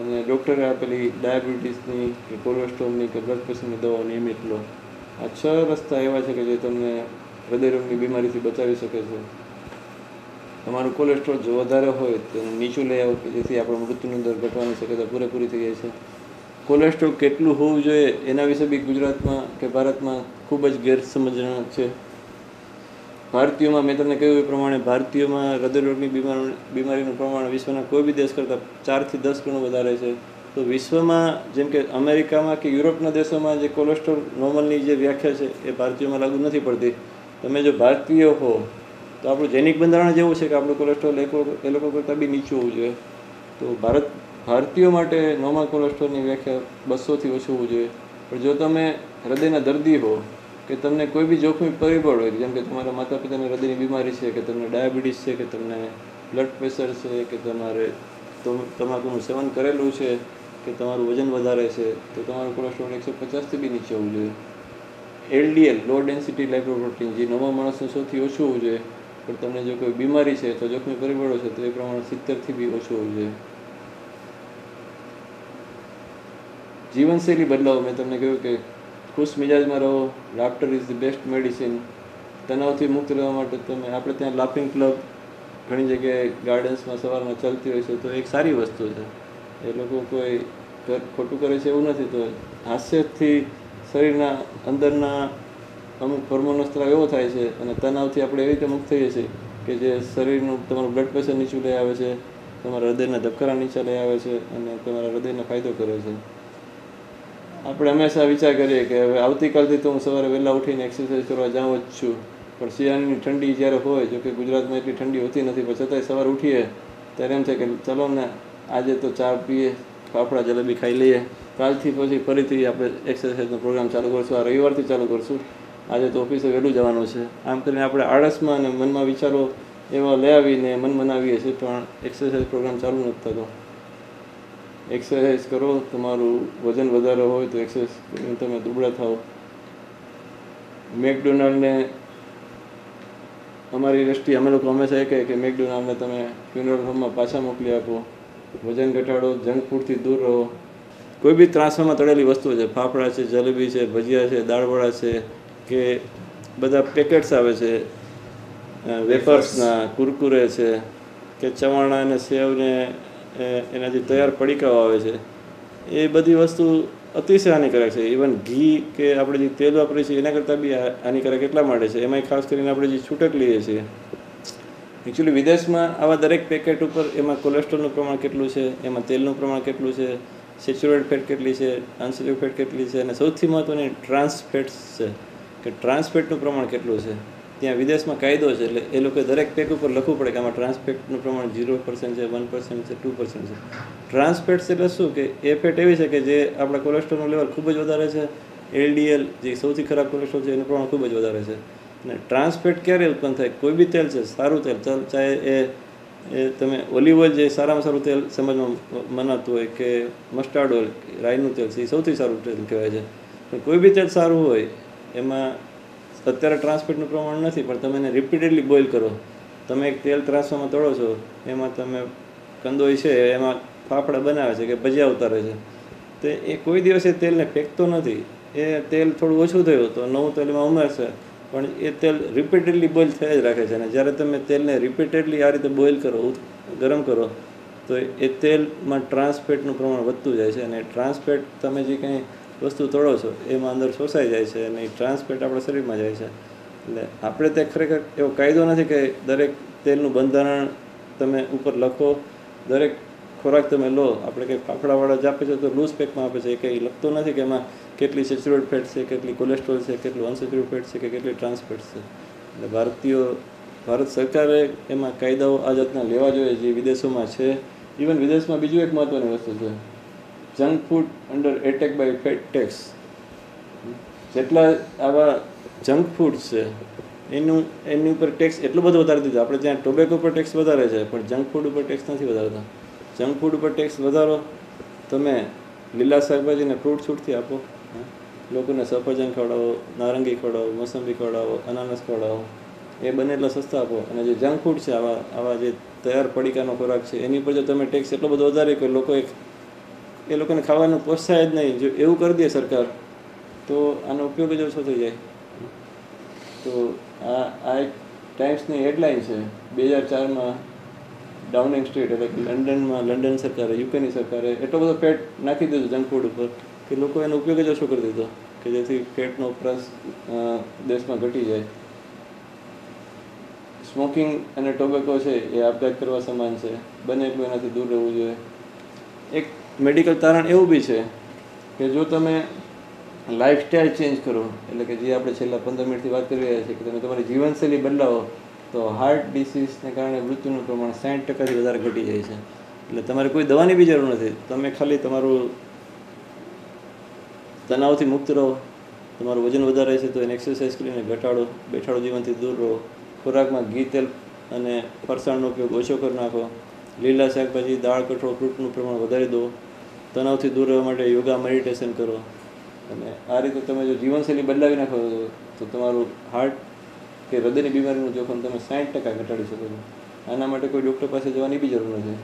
અને ડૉક્ટરે આપેલી ડાયાબિટીસની કે કોલેસ્ટ્રોલની કે બ્લડ પ્રેશરની દવાઓ નિયમિત લો. આ છ રસ્તા એવા છે કે જે તમને હૃદયરોગની બીમારીથી બચાવી શકે છે. તમારું કોલેસ્ટ્રોલ જો વધારે હોય તો નીચું લઈ આવો કે જેથી આપણો મૃત્યુનો દર ઘટવાની શક્યતા પૂરેપૂરી થઈ જાય છે. કોલેસ્ટ્રોલ કેટલું હોવું જોઈએ એના વિશે બી ગુજરાતમાં કે ભારતમાં ખૂબ જ ગેરસમજણ છે. ભારતીયોમાં, મેં તમને કહ્યું એ પ્રમાણે, ભારતીયોમાં હૃદયરોગની બીમાર બીમારીનું પ્રમાણ વિશ્વના કોઈ બી દેશ કરતાં ચારથી દસ ગણું વધારે છે. તો વિશ્વમાં, જેમ કે અમેરિકામાં કે યુરોપના દેશોમાં જે કોલેસ્ટ્રોલ નોર્મલની જે વ્યાખ્યા છે, એ ભારતીયોમાં લાગુ નથી પડતી. તમે જો ભારતીય હો, તો આપણું જૈનિક બંધારણ જેવું છે કે આપણું કોલેસ્ટ્રોલ એ લોકો કરતાં બી નીચું હોવું જોઈએ. તો ભારત ભારતીયો માટે નોર્મલ કોલેસ્ટ્રોલની વ્યાખ્યા બસોથી ઓછું હોવું જોઈએ. પણ જો તમે હૃદયના દર્દી હો કે તમને કોઈ બી જોખમી પરિબળ હોય, જેમ કે તમારા માતા પિતાને હૃદયની બીમારી છે, કે તમને ડાયાબિટીસ છે, કે તમને બ્લડ પ્રેશર છે, કે તમારે તમાકુનું સેવન કરેલું છે, કે તમારું વજન વધારે છે, તો તમારું કોલેસ્ટ્રોલ એકસો પચાસથી બી નીચે હોવું જોઈએ. એલડીએલ લો ડેન્સિટી લાઇપ્રોપ્રોટીન જે નવા માણસનું સૌથી ઓછું હોવું જોઈએ. પણ તમને જો કોઈ બીમારી છે તો જોખમી પરિબળો છે, તો એ પ્રમાણે સિત્તેરથી બી ઓછું હોવું જોઈએ. જીવનશૈલી બદલાવ. મેં તમને કહ્યું કે ખુશ મિજાજમાં રહો. Laughter is the best medicine તણાવથી મુક્ત રહેવા માટે તમે, આપણે ત્યાં લાફિંગ ક્લબ ઘણી જગ્યાએ ગાર્ડન્સમાં સવારમાં ચાલતી હોય છે, તો એક સારી વસ્તુ છે. એ લોકો કોઈ ખોટું કરે છે એવું નથી, તો હાસ્યથી શરીરના અંદરના અમુક હોર્મોનનો સ્ત્રાવ એવો થાય છે અને તણાવથી આપણે એવી રીતે મુક્ત થઈએ છીએ કે જે શરીરનું તમારું બ્લડ પ્રેશર નીચું લઈ આવે છે, તમારા હૃદયના ધબકારા નીચે લઈ આવે છે અને તમારા હૃદયને ફાયદો કરે છે. આપણે હંમેશા વિચાર કરીએ કે હવે આવતીકાલથી તો હું સવારે વહેલા ઉઠીને એક્સરસાઇઝ કરવા જાઉં જ છું. પણ શિયાળાની ઠંડી જ્યારે હોય જો કે ગુજરાતમાં એટલી ઠંડી હોતી નથી, પણ છતાંય સવારે ઉઠીએ, ત્યારે એમ છે કે ચલો ને, આજે તો ચા પીએ, ફાફડા, જલેબી ખાઈ લઈએ. કાલથી પછી ફરીથી આપણે એક્સરસાઇઝનો પ્રોગ્રામ ચાલુ કરશું. આ રવિવારથી ચાલુ કરશું. આજે તો ઓફિસે વહેલું જવાનું છે. આમ કરીને આપણે આળસમાં અને મનમાં વિચારો એવા લઈ આવીને મન મનાવીએ છીએ, પણ એક્સરસાઇઝ પ્રોગ્રામ ચાલુ નથી થતો. એક્સરસાઇઝ કરો તમારું વજન વધારે હોય તો એક્સરસાઇઝ કરીને તમે દુબળા થાઓ. મેકડોનાલ્ડને અમારી દ્રષ્ટિએ અમે લોકો હંમેશા એ કહે કે મેકડોનાલ્ડને તમે ફ્યુનરલ હોમમાં પાછા મોકલી આપો. વજન ઘટાડો જંક ફૂડથી દૂર રહો. કોઈ બી ત્રાસમાં તળેલી વસ્તુઓ છે ફાફડા છે જલેબી છે ભજીયા છે દાળવડા છે કે બધા પેકેટ્સ આવે છે વેફર્સના કુરકુરે છે કે ચવાણા અને સેવને એના જે તૈયાર પડીકાઓ આવે છે. એ બધી વસ્તુ અતિશય હાનિકારક છે. ઇવન ઘી કે આપણે જે તેલ વાપરીએ છીએ, એના કરતાં બી હાનિકારક એટલા માટે છે. એમાંય ખાસ કરીને આપણે જે છૂટક લઈએ છીએ. એકચ્યુઅલી વિદેશમાં આવા દરેક પેકેટ ઉપર એમાં કોલેસ્ટ્રોલનું પ્રમાણ કેટલું છે, એમાં તેલનું પ્રમાણ કેટલું છે સેચ્યુરેટ ફેટ કેટલી છે અનસેચ્યુરેટ ફેટ કેટલી છે, અને સૌથી મહત્ત્વની ટ્રાન્સ ફેટ્સ છે. કે ટ્રાન્સ ફેટનું પ્રમાણ કેટલું છે. ત્યાં વિદેશમાં કાયદો છે એટલે એ લોકોએ દરેક પેક ઉપર લખવું પડે કે આમાં ટ્રાન્સફેટનું પ્રમાણ ઝીરો પર્સન્ટ છે વન પર્સન્ટ છે ટુ પર્સન્ટ છે. ટ્રાન્સફેટ્સ એટલે શું? કે એ ફેટ એવી છે કે જે આપણા કોલેસ્ટ્રોલનું લેવલ ખૂબ જ વધારે છે એલડીએલ જે સૌથી ખરાબ કોલેસ્ટ્રોલ છે, એનું પ્રમાણ ખૂબ જ વધારે છે. અને ટ્રાન્સફેટ ક્યારે ઉત્પન્ન થાય? કોઈ બી તેલ છે, સારું તેલ. ચાહે એ એ તમે ઓલિવ ઓઇલ જે સારામાં સારું તેલ સમજમાં મનાતું હોય કે મસ્ટાર્ડ ઓઇલ રાઈનું તેલ છે, એ સૌથી સારું તેલ કહેવાય છે. કોઈ બી તેલ સારું હોય, એમાં અત્યારે ટ્રાન્સફેટનું પ્રમાણ નથી, પણ તમે એને રિપીટેડલી બોઇલ કરો. તમે એક તેલ ત્રાસવામાં તળો છો, એમાં તમે કંદોઈ છે, એમાં ફાફડા બનાવે છે કે ભજીયા ઉતારે છે. તો એ કોઈ દિવસે તેલને ફેંકતો નથી. એ તેલ થોડું ઓછું થયું તો નવું તેલમાં ઉમેરશે, પણ એ તેલ રિપીટેડલી બોઇલ થયા જ રાખે છે. અને જ્યારે તમે તેલને રિપીટેડલી આ રીતે બોઇલ કરો ગરમ કરો, તો એ તેલમાં ટ્રાન્સફેટનું પ્રમાણ વધતું જાય છે. અને ટ્રાન્સફેટ તમે જે કંઈ વસ્તુ તળો છો, એમાં અંદર શોષાઈ જાય છે અને એ ટ્રાન્સપેટ આપણા શરીરમાં જાય છે. એટલે આપણે તે ખરેખર એવો કાયદો નથી કે દરેક તેલનું બંધારણ તમે ઉપર લખો, દરેક ખોરાક તમે લો, આપણે કંઈ ફાફડાવાળા જ આપે છે તો લૂઝ પેકમાં આપે છે, એ કંઈ લખતો નથી કે એમાં કેટલી સેચ્યુરેટ ફેટ છે, કેટલી કોલેસ્ટ્રોલ છે, કેટલું અનસેચ્યુરેટ ફેટ છે કે કેટલી ટ્રાન્સફેટ છે. એટલે ભારતીયો, ભારત સરકારે એમાં કાયદાઓ આ જાતના લેવા જોઈએ જે વિદેશોમાં છે. ઇવન વિદેશમાં બીજું એક મહત્ત્વની વસ્તુ છે. Junk food under attack by fat tax. જેટલા આવા જંક ફૂડ છે, એનું, એની ઉપર ટેક્સ એટલો બધો વધારી દીધો. આપણે ત્યાં ટોબેકો પર ટેક્સ વધારે છે, પણ જંક ફૂડ ઉપર ટેક્સ નથી વધારતા. જંક ફૂડ ઉપર ટેક્સ વધારો, તમે લીલા શાકભાજીને ફ્રૂટ છૂટથી આપો લોકોને સફરજન ખવડાવો, નારંગી ખવડાવો, મોસંબી ખવડાવો, અનાનસ ખવડાવો, એ બને એટલા સસ્તા આપો. અને જે જંક ફૂડ છે, આવા આવા જે તૈયાર પડીકાનો ખોરાક છે, એની પર જો તમે ટેક્સ એટલો બધો વધારે કે લોકો એક એ લોકોને ખાવાનું પોસાય જ નહીં. જો એવું કરી દે સરકાર, તો આનો ઉપયોગ જ ઓછો થઈ જાય. તો આ આ એક ટાઈમ્સની હેડલાઇન છે. બે હજાર ચારમાં ડાઉનિંગ સ્ટ્રીટ એટલે કે લંડનમાં, લંડન સરકારે, યુકેની સરકારે એટલો બધો ફેટ નાખી દીધો જંક ફૂડ ઉપર કે લોકો એનો ઉપયોગ જ ઓછો કરી દીધો. કે જેથી ફેટનો વપરાશ દેશમાં ઘટી જાય. સ્મોકિંગ અને ટોબેકો છે એ આપઘાત કરવા સમાન છે. બને એટલું એનાથી દૂર રહેવું જોઈએ. એક મેડિકલ તારણ એવું બી છે કે જો તમે લાઈફસ્ટાઈલ ચેન્જ કરો, એટલે કે જે આપણે છેલ્લા પંદર મિનિટથી વાત કરી રહ્યા છીએ કે તમે તમારી જીવનશૈલી બદલાવો, તો હાર્ટ ડિસીઝને કારણે મૃત્યુનું પ્રમાણ સાઠ ટકાથી વધારે ઘટી જાય છે. એટલે તમારે કોઈ દવાની બી જરૂર નથી. તમે ખાલી તમારું તણાવથી મુક્ત રહો, તમારું વજન વધારે છે તો એને એક્સરસાઇઝ કરીને ઘટાડો બેઠાડો જીવનથી દૂર રહો. ખોરાકમાં ઘી, તેલ અને ફરસાણનો ઉપયોગ ઓછો કરી નાખો. લીલા શાકભાજી, દાળ, કઠોળ, ફ્રૂટનું પ્રમાણ વધારી દો. તણાવથી દૂર રહેવા માટે યોગા મેડિટેશન કરો. અને આ રીતે તમે જો જીવનશૈલી બદલાવી નાખો, તો તમારું હાર્ટ કે હૃદયની બીમારીનું જોખમ તમે સાઠ ટકા ઘટાડી શકો છો. આના માટે કોઈ ડૉક્ટર પાસે જવાની બી જરૂર નથી.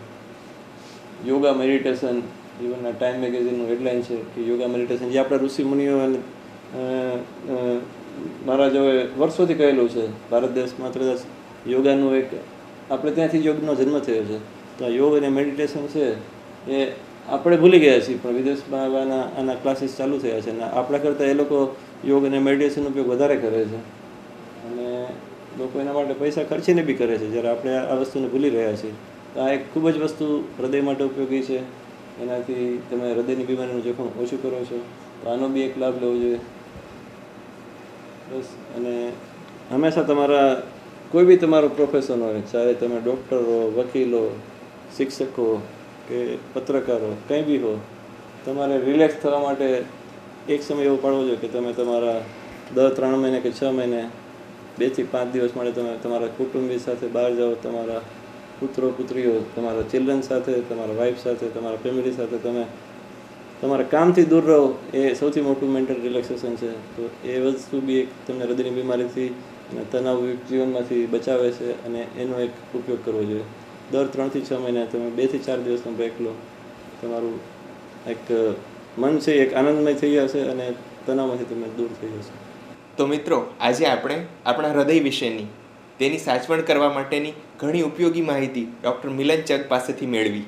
યોગા મેડિટેશન ઇવન આ ટાઈમ મેગેઝિનનું હેડલાઇન છે કે યોગા મેડિટેશન જે આપણા ઋષિ મુનિઓ મારા જો વર્ષોથી કહેલું છે, ભારત દેશમાં કદાચ યોગાનું એક, આપણે ત્યાંથી યોગનો જન્મ થયો છે. તો આ યોગ અને મેડિટેશન છે, એ આપણે ભૂલી ગયા છીએ, પણ વિદેશમાં આવાના આના ક્લાસીસ ચાલુ થયા છે અને આપણા કરતાં એ લોકો યોગ અને મેડિટેશનનો ઉપયોગ વધારે કરે છે. અને લોકો એના માટે પૈસા ખર્ચીને બી કરે છે, જ્યારે આપણે આ વસ્તુને ભૂલી રહ્યા છીએ. તો આ એક ખૂબ જ વસ્તુ હૃદય માટે ઉપયોગી છે. એનાથી તમે હૃદયની બીમારીનું જોખમ ઓછું કરો છો. તો આનો બી એક લાભ લેવો જોઈએ. બસ, અને હંમેશા તમારા કોઈ બી તમારું પ્રોફેશન હોય, ચાહે તમે ડૉક્ટર હો, વકીલ હો, શિક્ષક હો કે પત્રકાર હો કંઈ બી હો, તમારે રિલેક્સ થવા માટે એક સમય એવો પાડવો જોઈએ કે તમે તમારા દર ત્રણ મહિને કે છ મહિને બેથી પાંચ દિવસ માટે તમે તમારા કુટુંબી સાથે બહાર જાઓ, તમારા પુત્રો, પુત્રીઓ, તમારા ચિલ્ડ્રન સાથે, તમારા વાઈફ સાથે, તમારા ફેમિલી સાથે તમે તમારા કામથી દૂર રહો, એ સૌથી મોટું મેન્ટલ રિલેક્સેશન છે. તો એ વસ્તુ બી એક તમને હૃદયની બીમારીથી અને તણાવયુક્ત જીવનમાંથી બચાવે છે અને એનો એક ઉપયોગ કરવો જોઈએ. દર ત્રણથી છ મહિને તમે બેથી ચાર દિવસનો બ્રેક લો. તમારું એક મન છે એક આનંદમય થઈ જશે અને તણાવમાંથી તમે દૂર થઈ જશો. તો મિત્રો આજે આપણે આપણા હૃદય વિશેની તેની સાચવણ કરવા માટેની ઘણી ઉપયોગી માહિતી ડૉક્ટર મિલન ચગ પાસેથી મેળવી.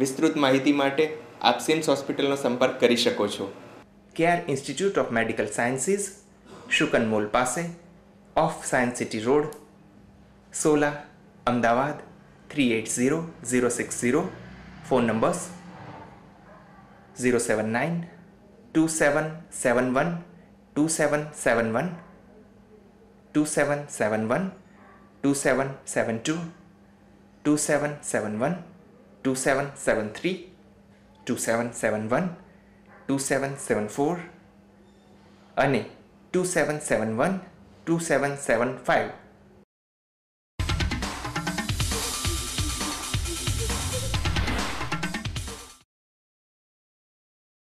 વિસ્તૃત માહિતી માટે આપ સિમ્સ હોસ્પિટલનો સંપર્ક કરી શકો છો. Care institute of medical sciences Shukan mall પાસે off science city road Sola Ahmedabad 380060 phone numbers 079 2771 2771 2771 2772 2771 2773 2771 2774 અને 2771 2775